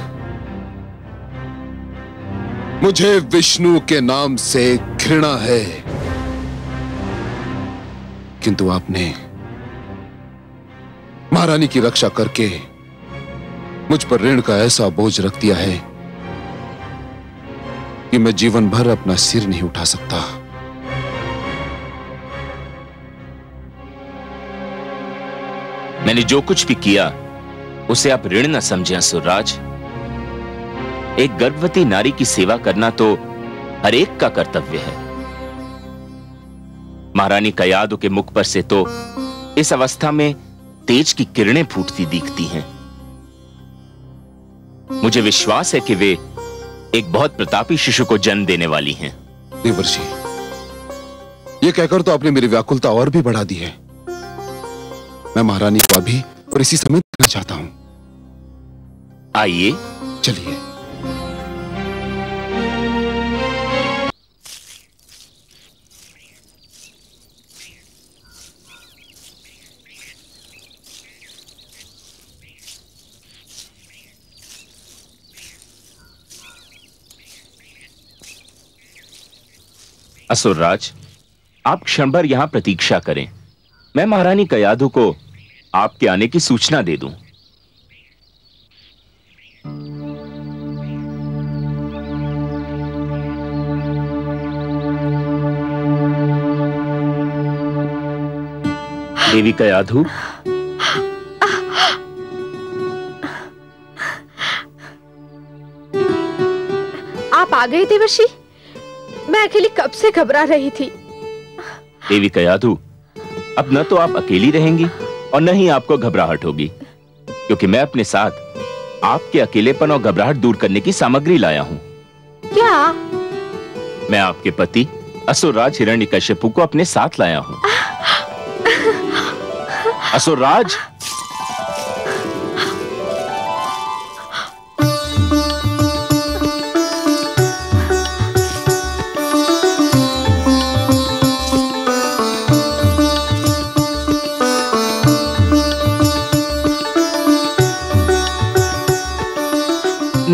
मुझे विष्णु के नाम से घृणा है किंतु आपने महारानी की रक्षा करके मुझ पर ऋण का ऐसा बोझ रख दिया है कि मैं जीवन भर अपना सिर नहीं उठा सकता। मैंने जो कुछ भी किया, उसे आप ऋण न समझे सुरराज एक गर्भवती नारी की सेवा करना तो हर एक का कर्तव्य है। महारानी कयादू के मुख पर से तो इस अवस्था में तेज की किरणें फूटती दिखती हैं। मुझे विश्वास है कि वे एक बहुत प्रतापी शिशु को जन्म देने वाली हैं। देवर्षि ये कहकर तो आपने मेरी व्याकुलता और भी बढ़ा दी है। मैं महारानी को अभी और इसी समय देखना चाहता हूँ। आइए। चलिए। असुरराज, आप क्षण भर यहाँ प्रतीक्षा करें। मैं महारानी कयाधु को आपके आने की सूचना दे दूँ। देवी कयाधु, आप आ गए देवर्षि मैं अकेली कब से घबरा रही थी? देवी कयाधु अब न तो आप अकेली रहेंगी और न ही आपको घबराहट होगी क्योंकि मैं अपने साथ आपके अकेलेपन और घबराहट दूर करने की सामग्री लाया हूँ। क्या? मैं आपके पति असुरराज हिरण्यकश्यपु को अपने साथ लाया हूँ। [LAUGHS] असुरराज?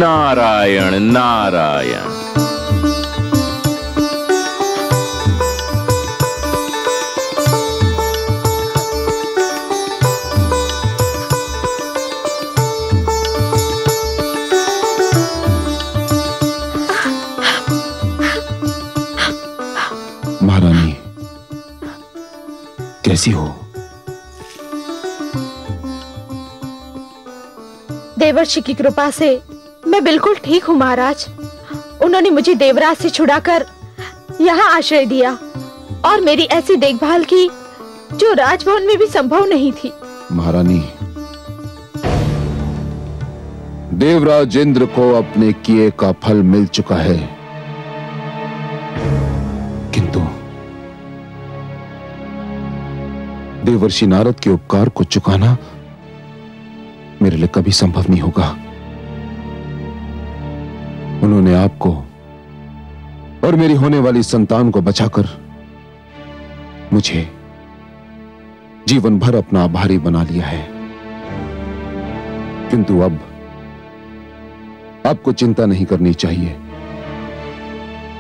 नारायण नारायण। महारानी कैसी हो? देवर्षि की कृपा से मैं बिल्कुल ठीक हूँ, महाराज। उन्होंने मुझे देवराज से छुड़ाकर यहाँ आश्रय दिया और मेरी ऐसी देखभाल की जो राजभवन में भी संभव नहीं थी। महारानी देवराज इंद्र को अपने किए का फल मिल चुका है। किंतु देवर्षि नारद के उपकार को चुकाना मेरे लिए कभी संभव नहीं होगा। उन्होंने आपको और मेरी होने वाली संतान को बचाकर मुझे जीवन भर अपना आभारी बना लिया है। किंतु अब आपको चिंता नहीं करनी चाहिए।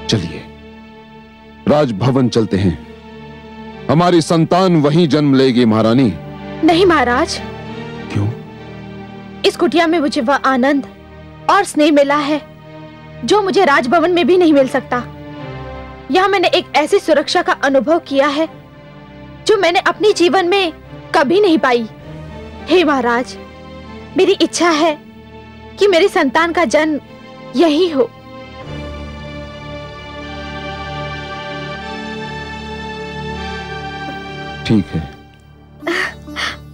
चलिए राजभवन चलते हैं। हमारी संतान वहीं जन्म लेगी महारानी। नहीं महाराज। क्यों? इस कुटिया में मुझे वह आनंद और स्नेह मिला है। जो मुझे राजभवन में भी नहीं मिल सकता। यहाँ मैंने एक ऐसी सुरक्षा का अनुभव किया है, जो मैंने अपने जीवन में कभी नहीं पाई। हे महाराज, मेरी इच्छा है कि मेरी संतान का जन्म यही हो। ठीक है।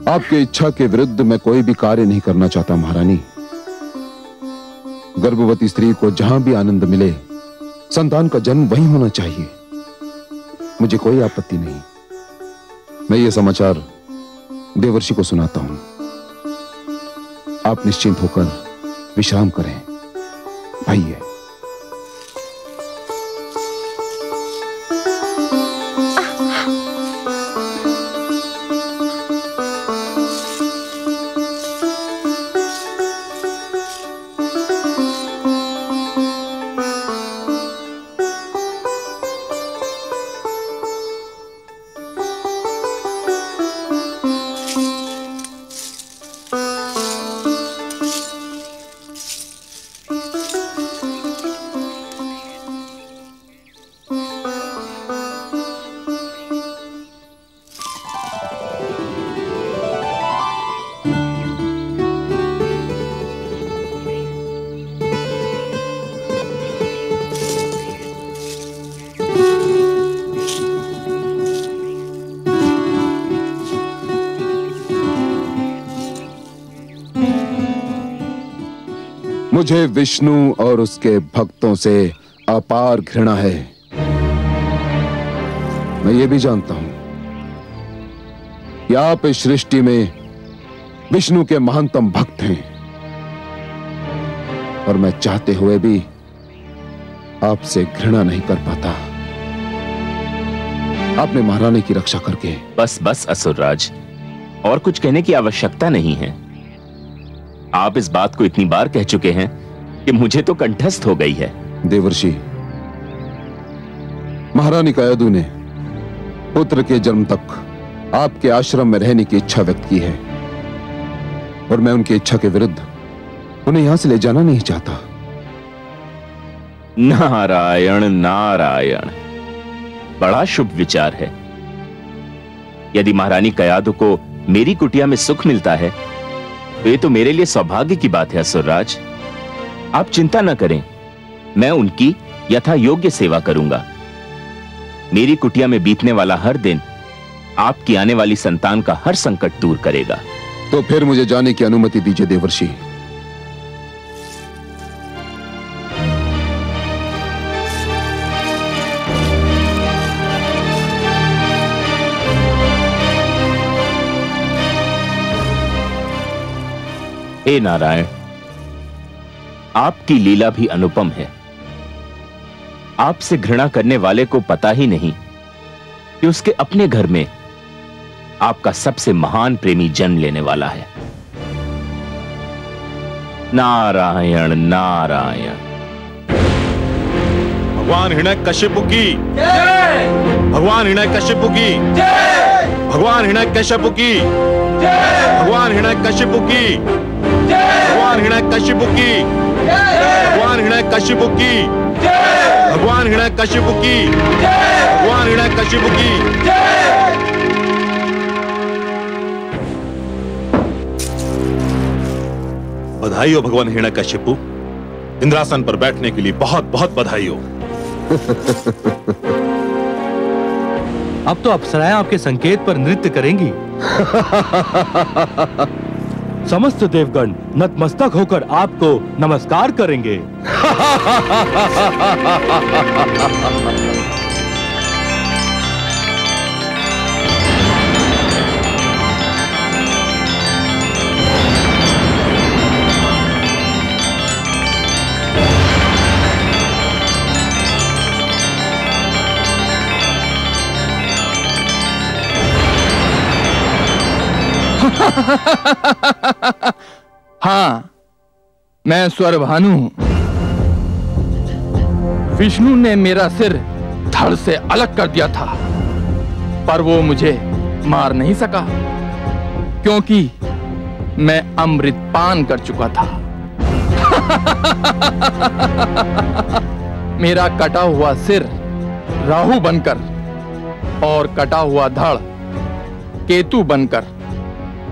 आपकी इच्छा के विरुद्ध मैं कोई भी कार्य नहीं करना चाहता, महारानी। गर्भवती स्त्री को जहाँ भी आनंद मिले, संतान का जन्म वहीं होना चाहिए। मुझे कोई आपत्ति नहीं। मैं ये समाचार देवर्षि को सुनाता हूँ। आप निश्चिंत होकर विश्राम करें। आइए। मुझे विष्णु और उसके भक्तों से अपार घृणा है। मैं ये भी जानता हूँ कि आप इस सृष्टि में विष्णु के महानतम भक्त हैं। और मैं चाहते हुए भी आपसे घृणा नहीं कर पाता। आपने महारानी की रक्षा करके बस बस, असुरराज। और कुछ कहने की आवश्यकता नहीं है। आप इस बात को इतनी बार कह चुके हैं कि मुझे तो कंठस्थ हो गई है। देवर्षि महारानी कायदू ने पुत्र के जन्म तक आपके आश्रम में रहने की इच्छा व्यक्त की है और मैं उनकी इच्छा के विरुद्ध उन्हें यहाँ से ले जाना नहीं चाहता। नारायण नारायण बड़ा शुभ विचार है। यदि महारानी कयादु को मेरी कुटिया में सुख मिलता है तो ये तो मेरे लिए सौभाग्य की बात है असुरराज। आप चिंता न करें। मैं उनकी यथा योग्य सेवा करूँगा। मेरी कुटिया में बीतने वाला हर दिन आपकी आने वाली संतान का हर संकट दूर करेगा। तो फिर मुझे जाने की अनुमति दीजिए देवर्षि। हे नारायण आपकी लीला भी अनुपम है। आपसे घृणा करने वाले को पता ही नहीं कि उसके अपने घर में आपका सबसे महान प्रेमी जन्म लेने वाला है। नारायण नारायण। भगवान हिरण्य कश्यपु की। भगवान हिरण्य कश्यपु की। भगवान हिरण्य कश्यपु की। भगवान हिरण्य कश्यपु की। भगवान हिरण्य कश्यपु की भगवान हिरण्य कश्यपु की भगवान हिरण्य कश्यपु की भगवान हिरण्य कश्यपु की बधाई हो भगवान हिरण्य कश्यपु इंद्रासन पर बैठने के लिए बहुत बहुत बधाई हो अब तो अप्सराएँ आपके संकेत पर नृत्य करेंगी। [LAUGHS] समस्त देवगण नतमस्तक होकर आपको नमस्कार करेंगे। [LAUGHS] [LAUGHS] हाँ मैं स्वर भानु हूँ। विष्णु ने मेरा सिर धड़ से अलग कर दिया था, पर वो मुझे मार नहीं सका, क्योंकि मैं अमृत पान कर चुका था। [LAUGHS] मेरा कटा हुआ सिर राहु बनकर और कटा हुआ धड़ केतु बनकर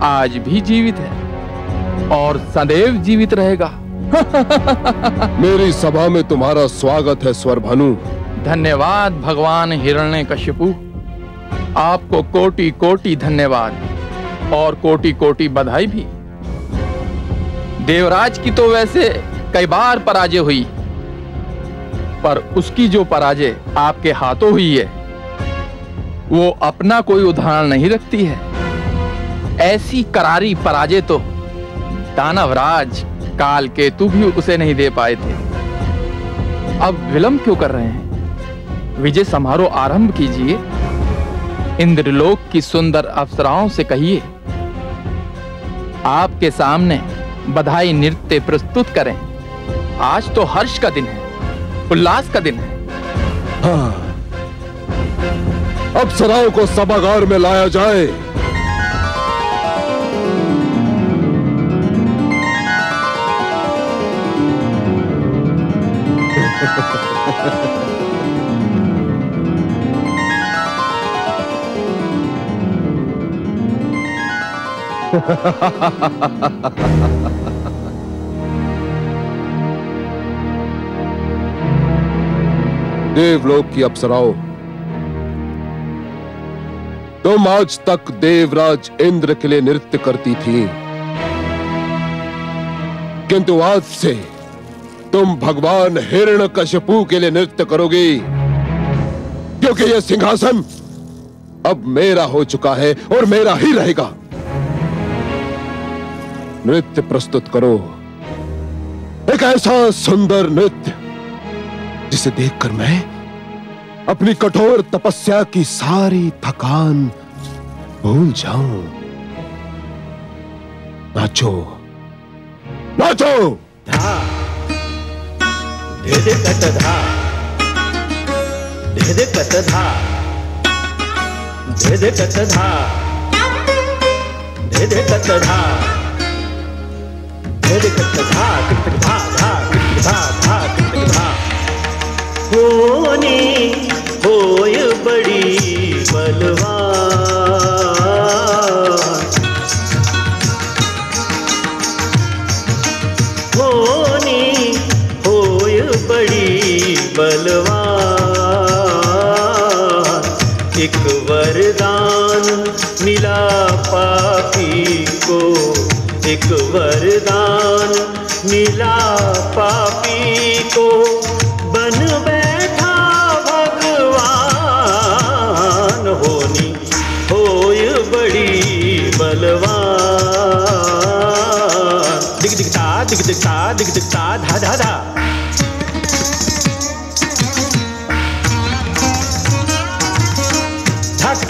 आज भी जीवित है और सदैव जीवित रहेगा। [LAUGHS] मेरी सभा में तुम्हारा स्वागत है स्वर भानु धन्यवाद भगवान हिरण्य कश्यपु आपको कोटि कोटि धन्यवाद और कोटि कोटि बधाई भी। देवराज की तो वैसे कई बार पराजय हुई पर उसकी जो पराजय आपके हाथों हुई है वो अपना कोई उदाहरण नहीं रखती है। ऐसी करारी पराजय तो दानवराज काल केतु भी उसे नहीं दे पाए थे। अब विलंब क्यों कर रहे हैं? विजय समारोह आरंभ कीजिए। इंद्रलोक की सुंदर अप्सराओं से कहिए, आपके सामने बधाई नृत्य प्रस्तुत करें। आज तो हर्ष का दिन है, उल्लास का दिन है। हाँ। अप्सराओं को सभागार में लाया जाए। देवलोक की अप्सराओं। तुम आज तक देवराज इंद्र के लिए नृत्य करती थी। किंतु आज से तुम भगवान हिरण हिरण्यकशिपु के लिए नृत्य करोगी। क्योंकि यह सिंहासन अब मेरा हो चुका है और मेरा ही रहेगा। नृत्य प्रस्तुत करो। एक ऐसा सुंदर नृत्य, जिसे देखकर मैं अपनी कठोर तपस्या की सारी थकान भूल जाऊँ। नाचो। नाचो! ढेदे कट धा ढेदे कट धा ढेदे कट धा ढेदे कट धा ढेदे कट धा धा धा होनी होय बड़ी बलवान बलवान। एक वरदान मिला पापी को। एक वरदान मिला पापी को। बन बैठा भगवान। होनी होय बड़ी बलवान। दिख दिखता दिख दिखता दिख दिखता धा धा धा।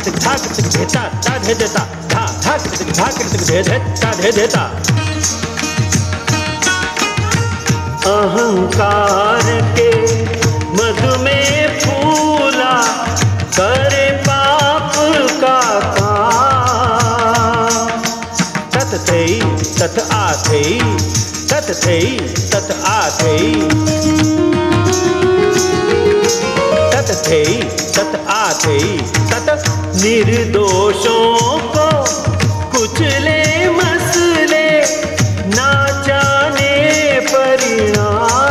तिक धाक तिक धेता ता धे देता धा धाक तिक धाक तिक धे धे ता धे देता अहंकार के मधु में फूला करे पाप का काम। तत थे तत आथे तत थे तत आथे तत तत आथे तत निर्दोषों को कुचले मसले ना जाने परिणाम।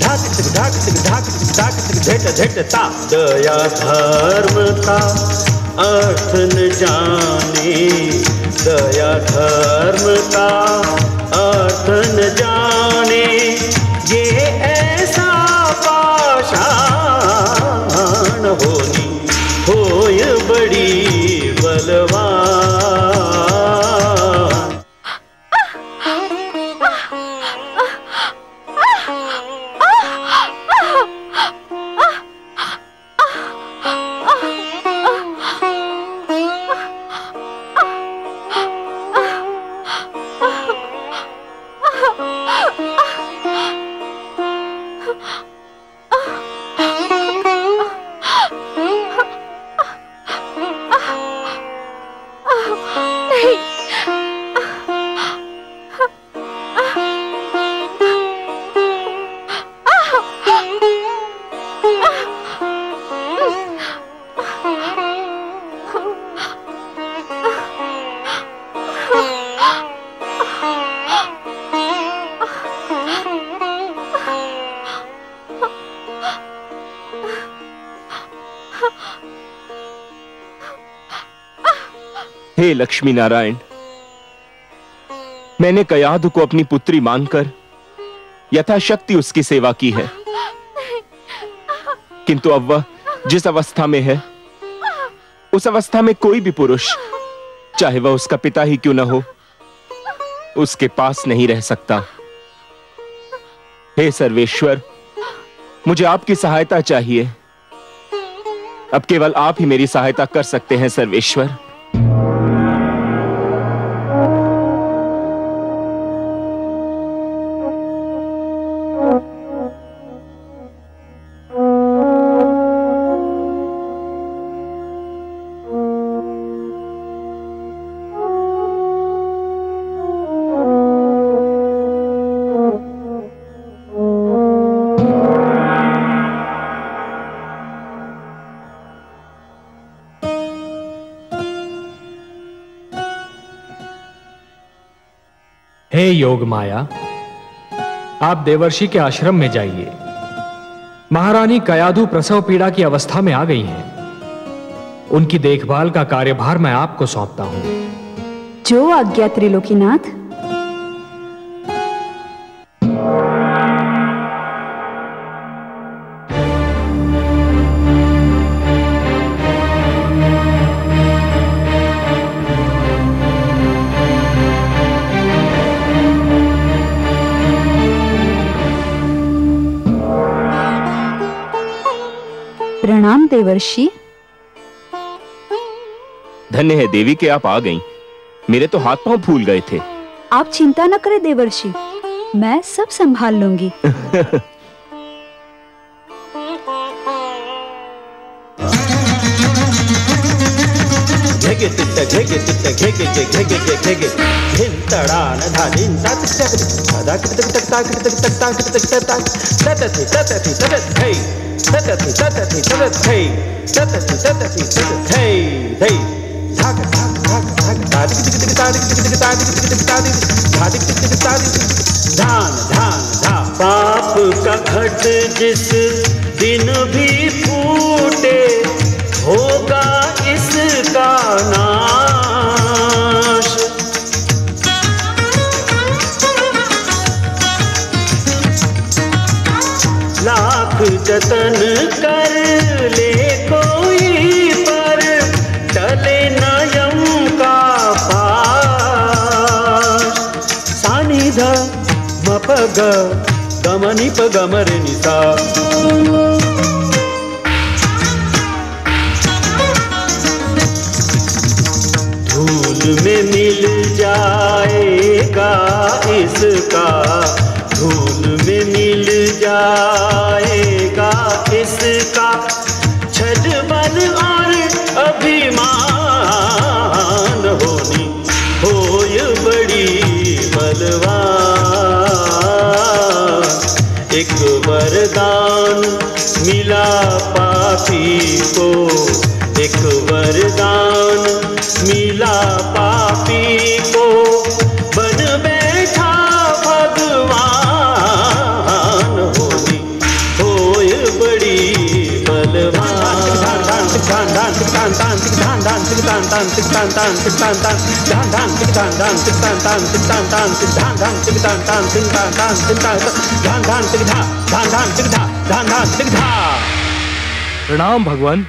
ढाक ढाक ढाक ढाक झेट ता दया धर्म का अर्थ न जाने। दया धर्म का अर्थ न जाने। लक्ष्मी नारायण। मैंने कयाधु को अपनी पुत्री मानकर यथाशक्ति उसकी सेवा की है। किंतु अब वह जिस अवस्था में है, उस अवस्था में कोई भी पुरुष, चाहे वह उसका पिता ही क्यों न हो, उसके पास नहीं रह सकता। हे सर्वेश्वर, मुझे आपकी सहायता चाहिए। अब केवल आप ही मेरी सहायता कर सकते हैं, सर्वेश्वर। हे योग माया, आप देवर्षि के आश्रम में जाइए। महारानी कयाधु प्रसव पीड़ा की अवस्था में आ गई हैं। उनकी देखभाल का कार्यभार मैं आपको सौंपता हूँ। जो आज्ञा त्रिलोकीनाथ देवर्षि धन्य है देवी के आप आ गईं। मेरे तो हाथ पाँव फूल गए थे। आप चिंता न करें देवर्षि मैं सब संभाल लूँगी। [LAUGHS] तादिक धान धान धा। पाप का घट जिस दिन भी फूटे होगा इसका नाश जतन कर ले कोई पर टले का सानिध मपग गमनिप गमर निसा। वरदान मिला पापी को। धान धान तिक धान धान तिक धान धान धान धान तिक धान धान तिक धान धान तिक धान धान तिक धान धान तिक धान धान तिक धान धान तिक धान धान धान तिक धान धान धान तिक धान धान धान तिक धान प्रणाम भगवान।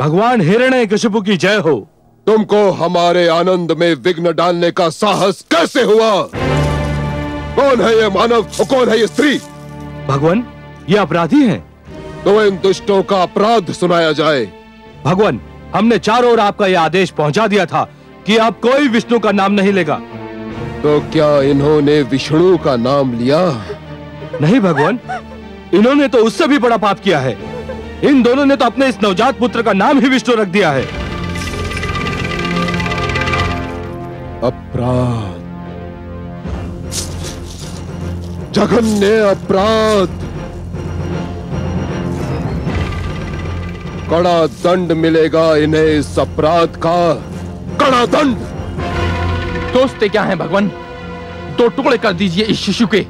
भगवान हिरण्य कशिपु की जय हो। तुमको हमारे आनंद में विघ्न डालने का साहस कैसे हुआ? कौन है ये मानव? और कौन है ये स्त्री? भगवान ये अपराधी हैं। तो इन दुष्टों का अपराध सुनाया जाए। भगवान हमने चारों ओर आपका यह आदेश पहुँचा दिया था कि आप कोई विष्णु का नाम नहीं लेगा। तो क्या इन्होंने विष्णु का नाम लिया? नहीं भगवान इन्होंने तो उससे भी बड़ा पाप किया है। इन दोनों ने तो अपने इस नवजात पुत्र का नाम ही विष्णु रख दिया है। अपराध। जघन्य अपराध। कड़ा दंड मिलेगा इन्हें इस अपराध का। कड़ा दंड! दोस्ते क्या है भगवान? दो टुकड़े कर दीजिए इस शिशु के।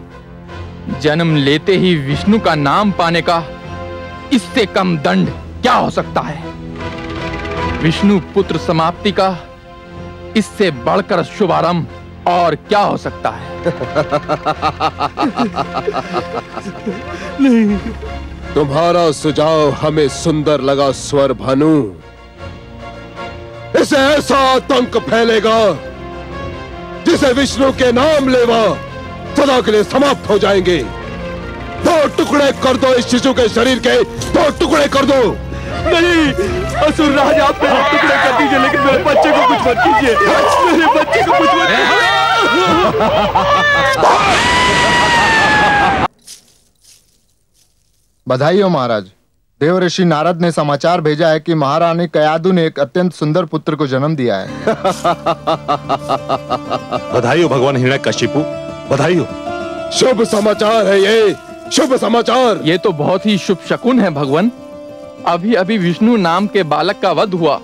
जन्म लेते ही विष्णु का नाम पाने का इससे कम दंड क्या हो सकता है? विष्णु पुत्र समाप्ति का इससे बढ़कर शुभारंभ और क्या हो सकता है? [LAUGHS] नहीं। तुम्हारा सुझाव हमें सुंदर लगा स्वर भानु। इसे ऐसा आतंक फैलेगा जिसे विष्णु के नाम लेवा सदा के लिए समाप्त हो जाएँगे। दो टुकड़े कर दो इस शिशु के शरीर के दो टुकड़े कर दो। नहीं असुर राज आप मेरे टुकड़े कर दीजिए लेकिन मेरे बच्चे को कुछ मत कीजिए। मेरे बच्चे को कुछ मत [LAUGHS] [LAUGHS] बधाई हो महाराज। देव ऋषि नारद ने समाचार भेजा है कि महारानी कयादु ने एक अत्यंत सुंदर पुत्र को जन्म दिया है। [LAUGHS] बधाई हो भगवान हिरण्य कशिपु बधाई हो। शुभ समाचार है ये। शुभ समाचार। ये तो बहुत ही शुभ शकुन है भगवान। अभी अभी विष्णु नाम के बालक का वध हुआ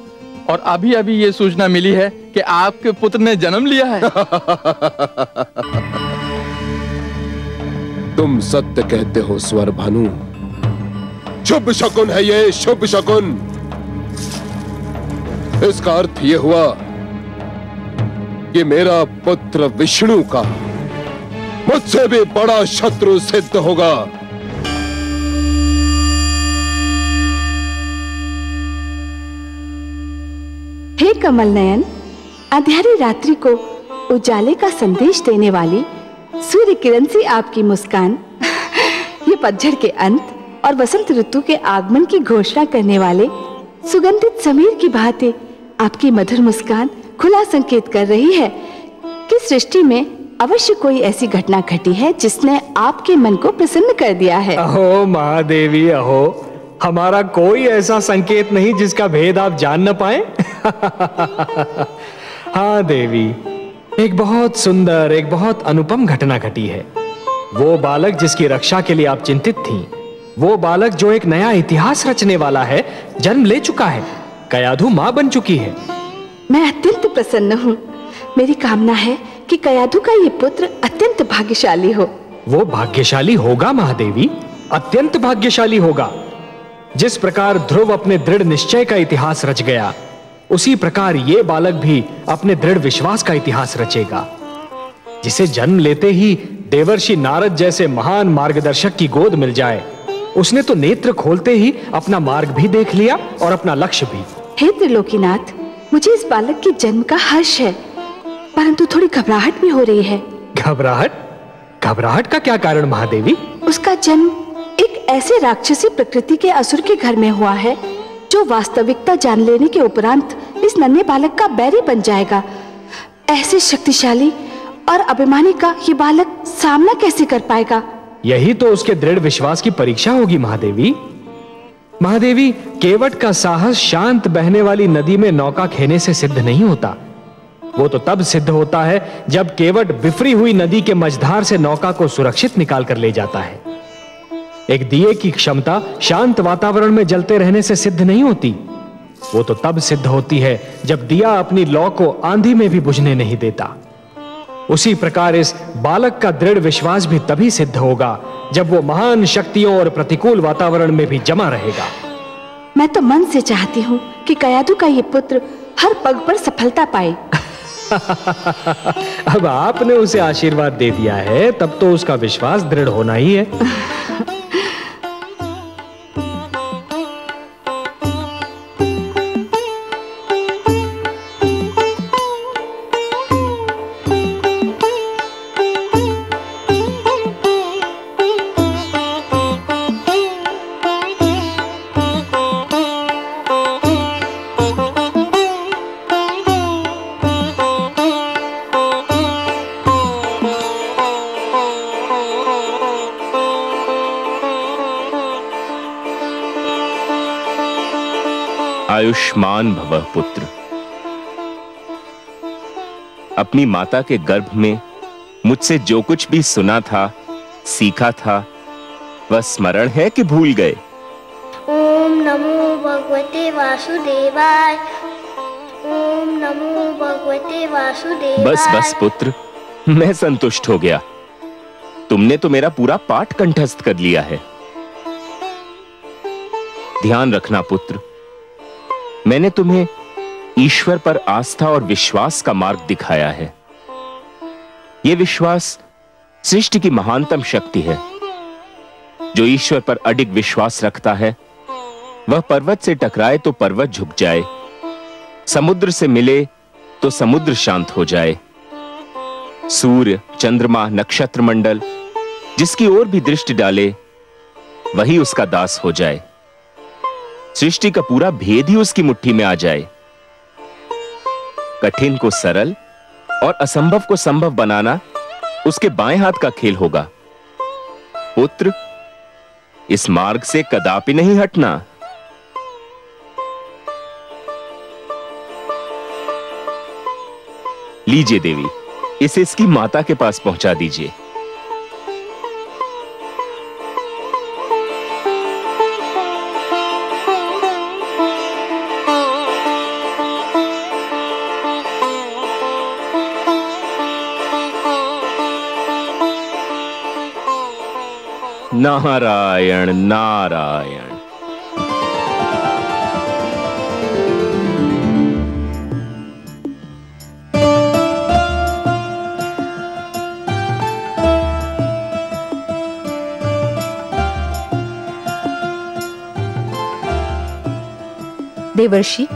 और अभी अभी ये सूचना मिली है कि आपके पुत्र ने जन्म लिया है। [LAUGHS] तुम सत्य कहते हो स्वर भानु शुभ शकुन है ये, शुभ शकुन। इसका अर्थ ये हुआ कि मेरा पुत्र विष्णु का मुझसे भी बड़ा शत्रु सिद्ध होगा। हे कमल नयन, अंधेरी रात्रि को उजाले का संदेश देने वाली सूर्य किरण से आपकी मुस्कान, [LAUGHS] ये पतझड़ के अंत और वसंत ऋतु के आगमन की घोषणा करने वाले सुगंधित समीर की भांति आपकी मधुर मुस्कान खुला संकेत कर रही है कि सृष्टि में अवश्य कोई ऐसी घटना घटी है जिसने आपके मन को प्रसन्न कर दिया है। अहो महादेवी अहो हमारा कोई ऐसा संकेत नहीं जिसका भेद आप जान न पाए। [LAUGHS] हाँ देवी एक बहुत सुंदर एक बहुत अनुपम घटना घटी है। वो बालक जिसकी रक्षा के लिए आप चिंतित थीं, वो बालक जो एक नया इतिहास रचने वाला है जन्म ले चुका है। कयाधु माँ बन चुकी है। मैं अत्यंत प्रसन्न हूँ। मेरी कामना है कि कयाधु का ये पुत्र अत्यंत भाग्यशाली हो। वो भाग्यशाली होगा महादेवी। अत्यंत भाग्यशाली होगा। जिस प्रकार ध्रुव अपने दृढ़ निश्चय का इतिहास रच गया उसी प्रकार ये बालक भी अपने दृढ़ विश्वास का इतिहास रचेगा। जिसे जन्म लेते ही देवर्षि नारद जैसे महान मार्गदर्शक की गोद मिल जाए उसने तो नेत्र खोलते ही अपना मार्ग भी देख लिया और अपना लक्ष्य भी। हे त्रिलोकीनाथ मुझे इस बालक के जन्म का हर्ष है परंतु थोड़ी घबराहट भी हो रही है। घबराहट? घबराहट का क्या कारण महादेवी? उसका जन्म एक ऐसे राक्षसी प्रकृति के असुर के घर में हुआ है जो वास्तविकता जान लेने के उपरांत इस नन्हे बालक का बैरी बन जाएगा। ऐसे शक्तिशाली और अभिमानी का ये बालक सामना कैसे कर पाएगा? यही तो उसके दृढ़ विश्वास की परीक्षा होगी, महादेवी। महादेवी, केवट का साहस शांत बहने वाली नदी में नौका खेने से सिद्ध नहीं होता। वो तो तब सिद्ध होता है जब केवट बिफरी हुई नदी के मझधार से नौका को सुरक्षित निकाल कर ले जाता है। एक दिए की क्षमता शांत वातावरण में जलते रहने से सिद्ध नहीं होती। वो तो तब सिद्ध होती है जब दिया अपनी लौ को आंधी में भी बुझने नहीं देता। उसी प्रकार इस बालक का दृढ़ विश्वास भी तभी सिद्ध होगा जब वो महान शक्तियों और प्रतिकूल वातावरण में भी जमा रहेगा। मैं तो मन से चाहती हूँ कि कयादू का ये पुत्र हर पग पर सफलता पाए। [LAUGHS] अब आपने उसे आशीर्वाद दे दिया है तब तो उसका विश्वास दृढ़ होना ही है। [LAUGHS] आयुष्मान भव पुत्र। अपनी माता के गर्भ में मुझसे जो कुछ भी सुना था सीखा था वह स्मरण है कि भूल गए। ओम नमो भगवते वासुदेवाय। ओम नमो भगवते वासुदेवाय। बस बस पुत्र मैं संतुष्ट हो गया। तुमने तो मेरा पूरा पाठ कंठस्थ कर लिया है। ध्यान रखना पुत्र मैंने तुम्हें ईश्वर पर आस्था और विश्वास का मार्ग दिखाया है। यह विश्वास सृष्टि की महानतम शक्ति है। जो ईश्वर पर अडिग विश्वास रखता है, वह पर्वत से टकराए तो पर्वत झुक जाए, समुद्र से मिले तो समुद्र शांत हो जाए। सूर्य, चंद्रमा नक्षत्र मंडल जिसकी ओर भी दृष्टि डाले, वही उसका दास हो जाए। सृष्टि का पूरा भेद ही उसकी मुट्ठी में आ जाए। कठिन को सरल और असंभव को संभव बनाना उसके बाएँ हाथ का खेल होगा। पुत्र, इस मार्ग से कदापि नहीं हटना। लीजिए देवी, इसे इसकी माता के पास पहुँचा दीजिए। नारायण नारायण। देवर्षि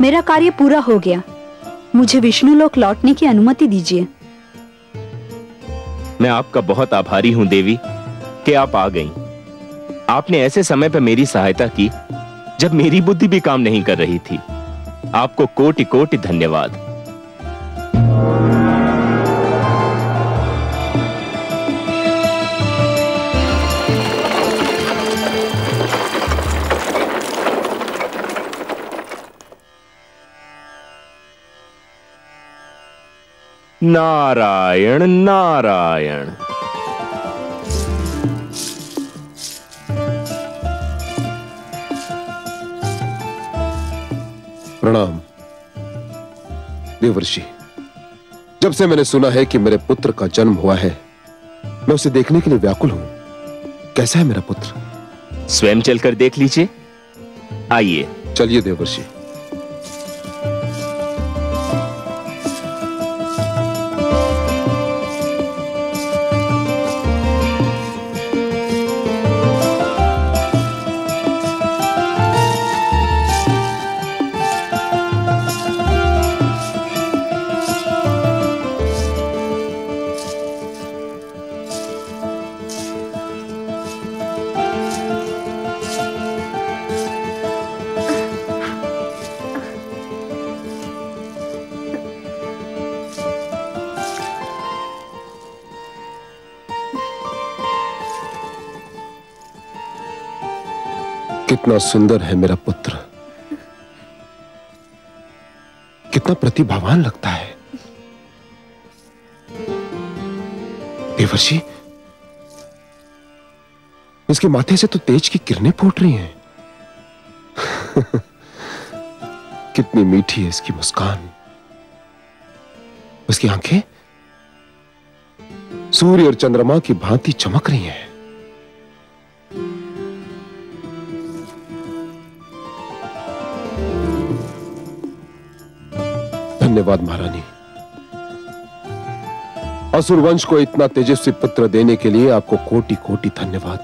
मेरा कार्य पूरा हो गया। मुझे विष्णु लोक लौटने की अनुमति दीजिए। मैं आपका बहुत आभारी हूँ देवी। कि आप आ गईं। आपने ऐसे समय पर मेरी सहायता की, जब मेरी बुद्धि भी काम नहीं कर रही थी। आपको कोटि कोटि धन्यवाद। नारायण नारायण। प्रणाम। देवर्षि जब से मैंने सुना है कि मेरे पुत्र का जन्म हुआ है मैं उसे देखने के लिए व्याकुल हूँ। कैसा है मेरा पुत्र? स्वयं चलकर देख लीजिए। आइए। चलिए देवर्षि सुंदर है मेरा पुत्र। कितना प्रतिभावान लगता है। देवर्षि, इसके माथे से तो तेज की किरणें फूट रही हैं। [LAUGHS] कितनी मीठी है इसकी मुस्कान। उसकी आँखें, सूर्य और चंद्रमा की भांति चमक रही हैं। धन्यवाद महारानी। असुर वंश को इतना तेजस्वी पुत्र देने के लिए आपको कोटि कोटि धन्यवाद।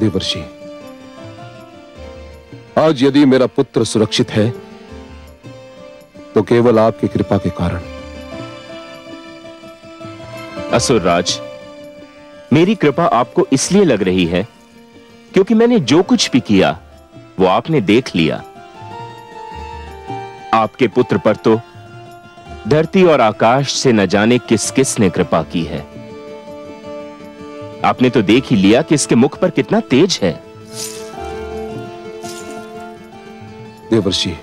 देवर्षि, आज यदि मेरा पुत्र सुरक्षित है तो केवल आपकी कृपा के कारण। असुर राज मेरी कृपा आपको इसलिए लग रही है, क्योंकि मैंने जो कुछ भी किया वो आपने देख लिया। आपके पुत्र पर तो धरती और आकाश से न जाने किस किस ने कृपा की है। आपने तो देख ही लिया कि इसके मुख पर कितना तेज है। देवर्षि,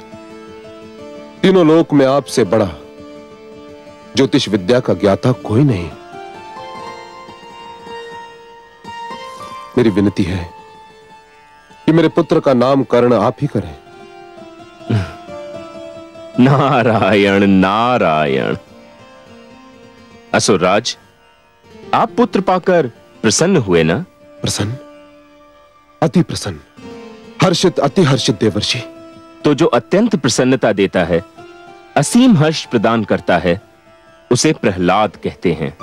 तीनों लोक में आपसे बड़ा ज्योतिष विद्या का ज्ञाता कोई नहीं। मेरी विनती है कि मेरे पुत्र का नामकरण आप ही करें नारायण नारायण। असुरराज आप पुत्र पाकर प्रसन्न हुए ना? प्रसन्न? अति प्रसन्न। हर्षित अति हर्षित देवर्षि। तो जो अत्यंत प्रसन्नता देता है असीम हर्ष प्रदान करता है उसे प्रहलाद कहते हैं।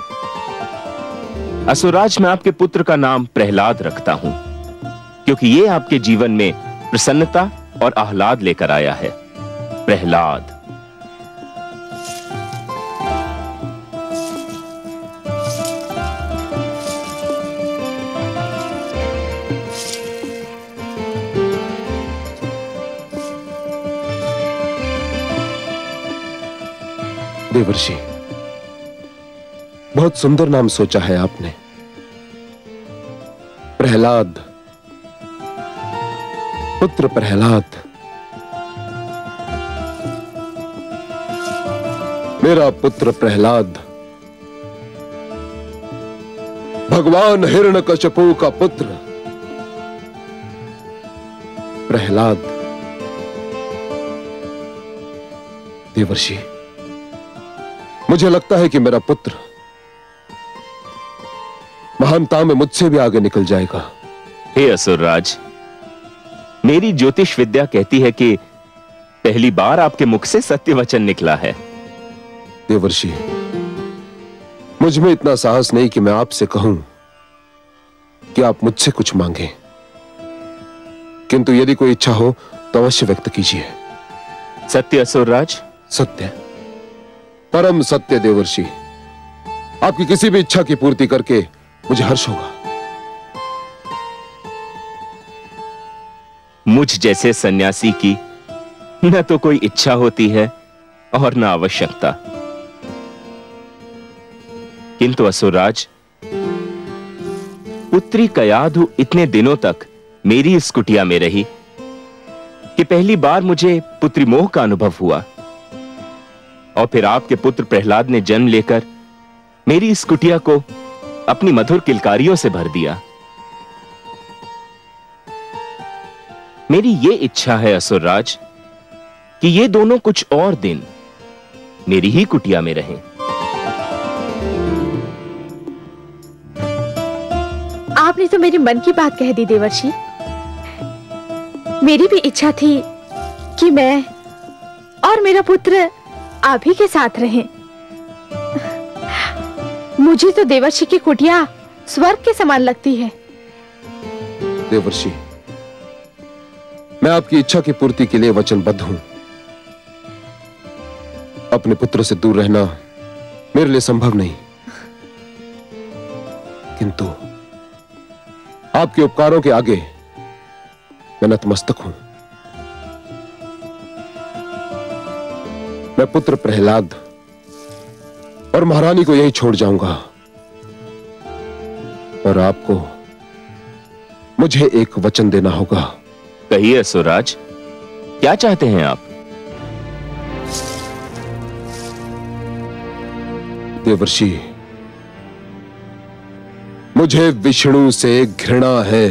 असुराज मैं आपके पुत्र का नाम प्रहलाद रखता हूँ। क्योंकि ये आपके जीवन में प्रसन्नता और आह्लाद लेकर आया है। प्रहलाद। देवर्षि, बहुत सुंदर नाम सोचा है आपने। प्रहलाद। पुत्र प्रहलाद। मेरा पुत्र प्रहलाद। भगवान हिरण्यकशिपु का पुत्र प्रहलाद। देवर्षि, मुझे लगता है कि मेरा पुत्र महानता में मुझसे भी आगे निकल जाएगा। हे असुरराज मेरी ज्योतिष विद्या कहती है कि पहली बार आपके मुख से सत्य वचन निकला है। देवर्षि मुझमें इतना साहस नहीं कि मैं आपसे कहूँ कि आप मुझसे कुछ मांगे। किंतु यदि कोई इच्छा हो तो अवश्य व्यक्त कीजिए। सत्य असुरराज? सत्य। परम सत्य देवर्षि। आपकी किसी भी इच्छा की पूर्ति करके मुझे हर्ष होगा। मुझ जैसे सन्यासी की न तो कोई इच्छा होती है और न आवश्यकता। किंतु असुरराज पुत्री कयाधु इतने दिनों तक मेरी इस कुटिया में रही कि पहली बार मुझे पुत्री मोह का अनुभव हुआ और फिर आपके पुत्र प्रहलाद ने जन्म लेकर मेरी इस कुटिया को अपनी मधुर किलकारियों से भर दिया। मेरी ये इच्छा है असुरराज कि ये दोनों कुछ और दिन मेरी ही कुटिया में रहें। आपने तो मेरे मन की बात कह दी देवर्षि। मेरी भी इच्छा थी कि मैं और मेरा पुत्र आप ही के साथ रहें। मुझे तो देवर्षि की कुटिया स्वर्ग के समान लगती है। देवर्षि मैं आपकी इच्छा की पूर्ति के लिए वचनबद्ध हूँ। अपने पुत्र से दूर रहना मेरे लिए संभव नहीं। किंतु आपके उपकारों के आगे मैं नतमस्तक हूँ। मैं पुत्र प्रहलाद और महारानी को यही छोड़ जाऊँगा और आपको मुझे एक वचन देना होगा। कहिए सुराज, क्या चाहते हैं आप? देवर्षि, मुझे विष्णु से घृणा है,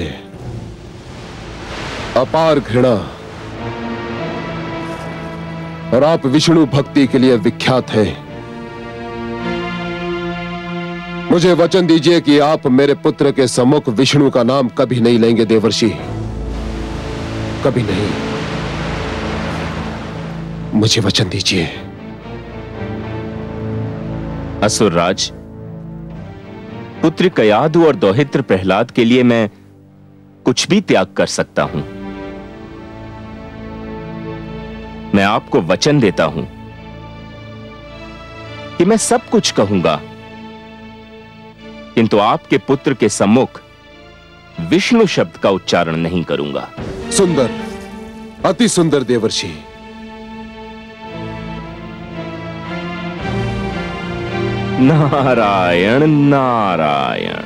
अपार घृणा। और आप विष्णु भक्ति के लिए विख्यात हैं। मुझे वचन दीजिए कि आप मेरे पुत्र के सम्मुख विष्णु का नाम कभी नहीं लेंगे, देवर्षि। कभी नहीं। मुझे वचन दीजिए। असुरराज, पुत्र कयादु और दौहित्र प्रहलाद के लिए मैं कुछ भी त्याग कर सकता हूँ। मैं आपको वचन देता हूँ कि मैं सब कुछ कहूँगा। किंतु आपके पुत्र के सम्मुख विष्णु शब्द का उच्चारण नहीं करूँगा। सुंदर अति सुंदर देवर्षि। नारायण नारायण।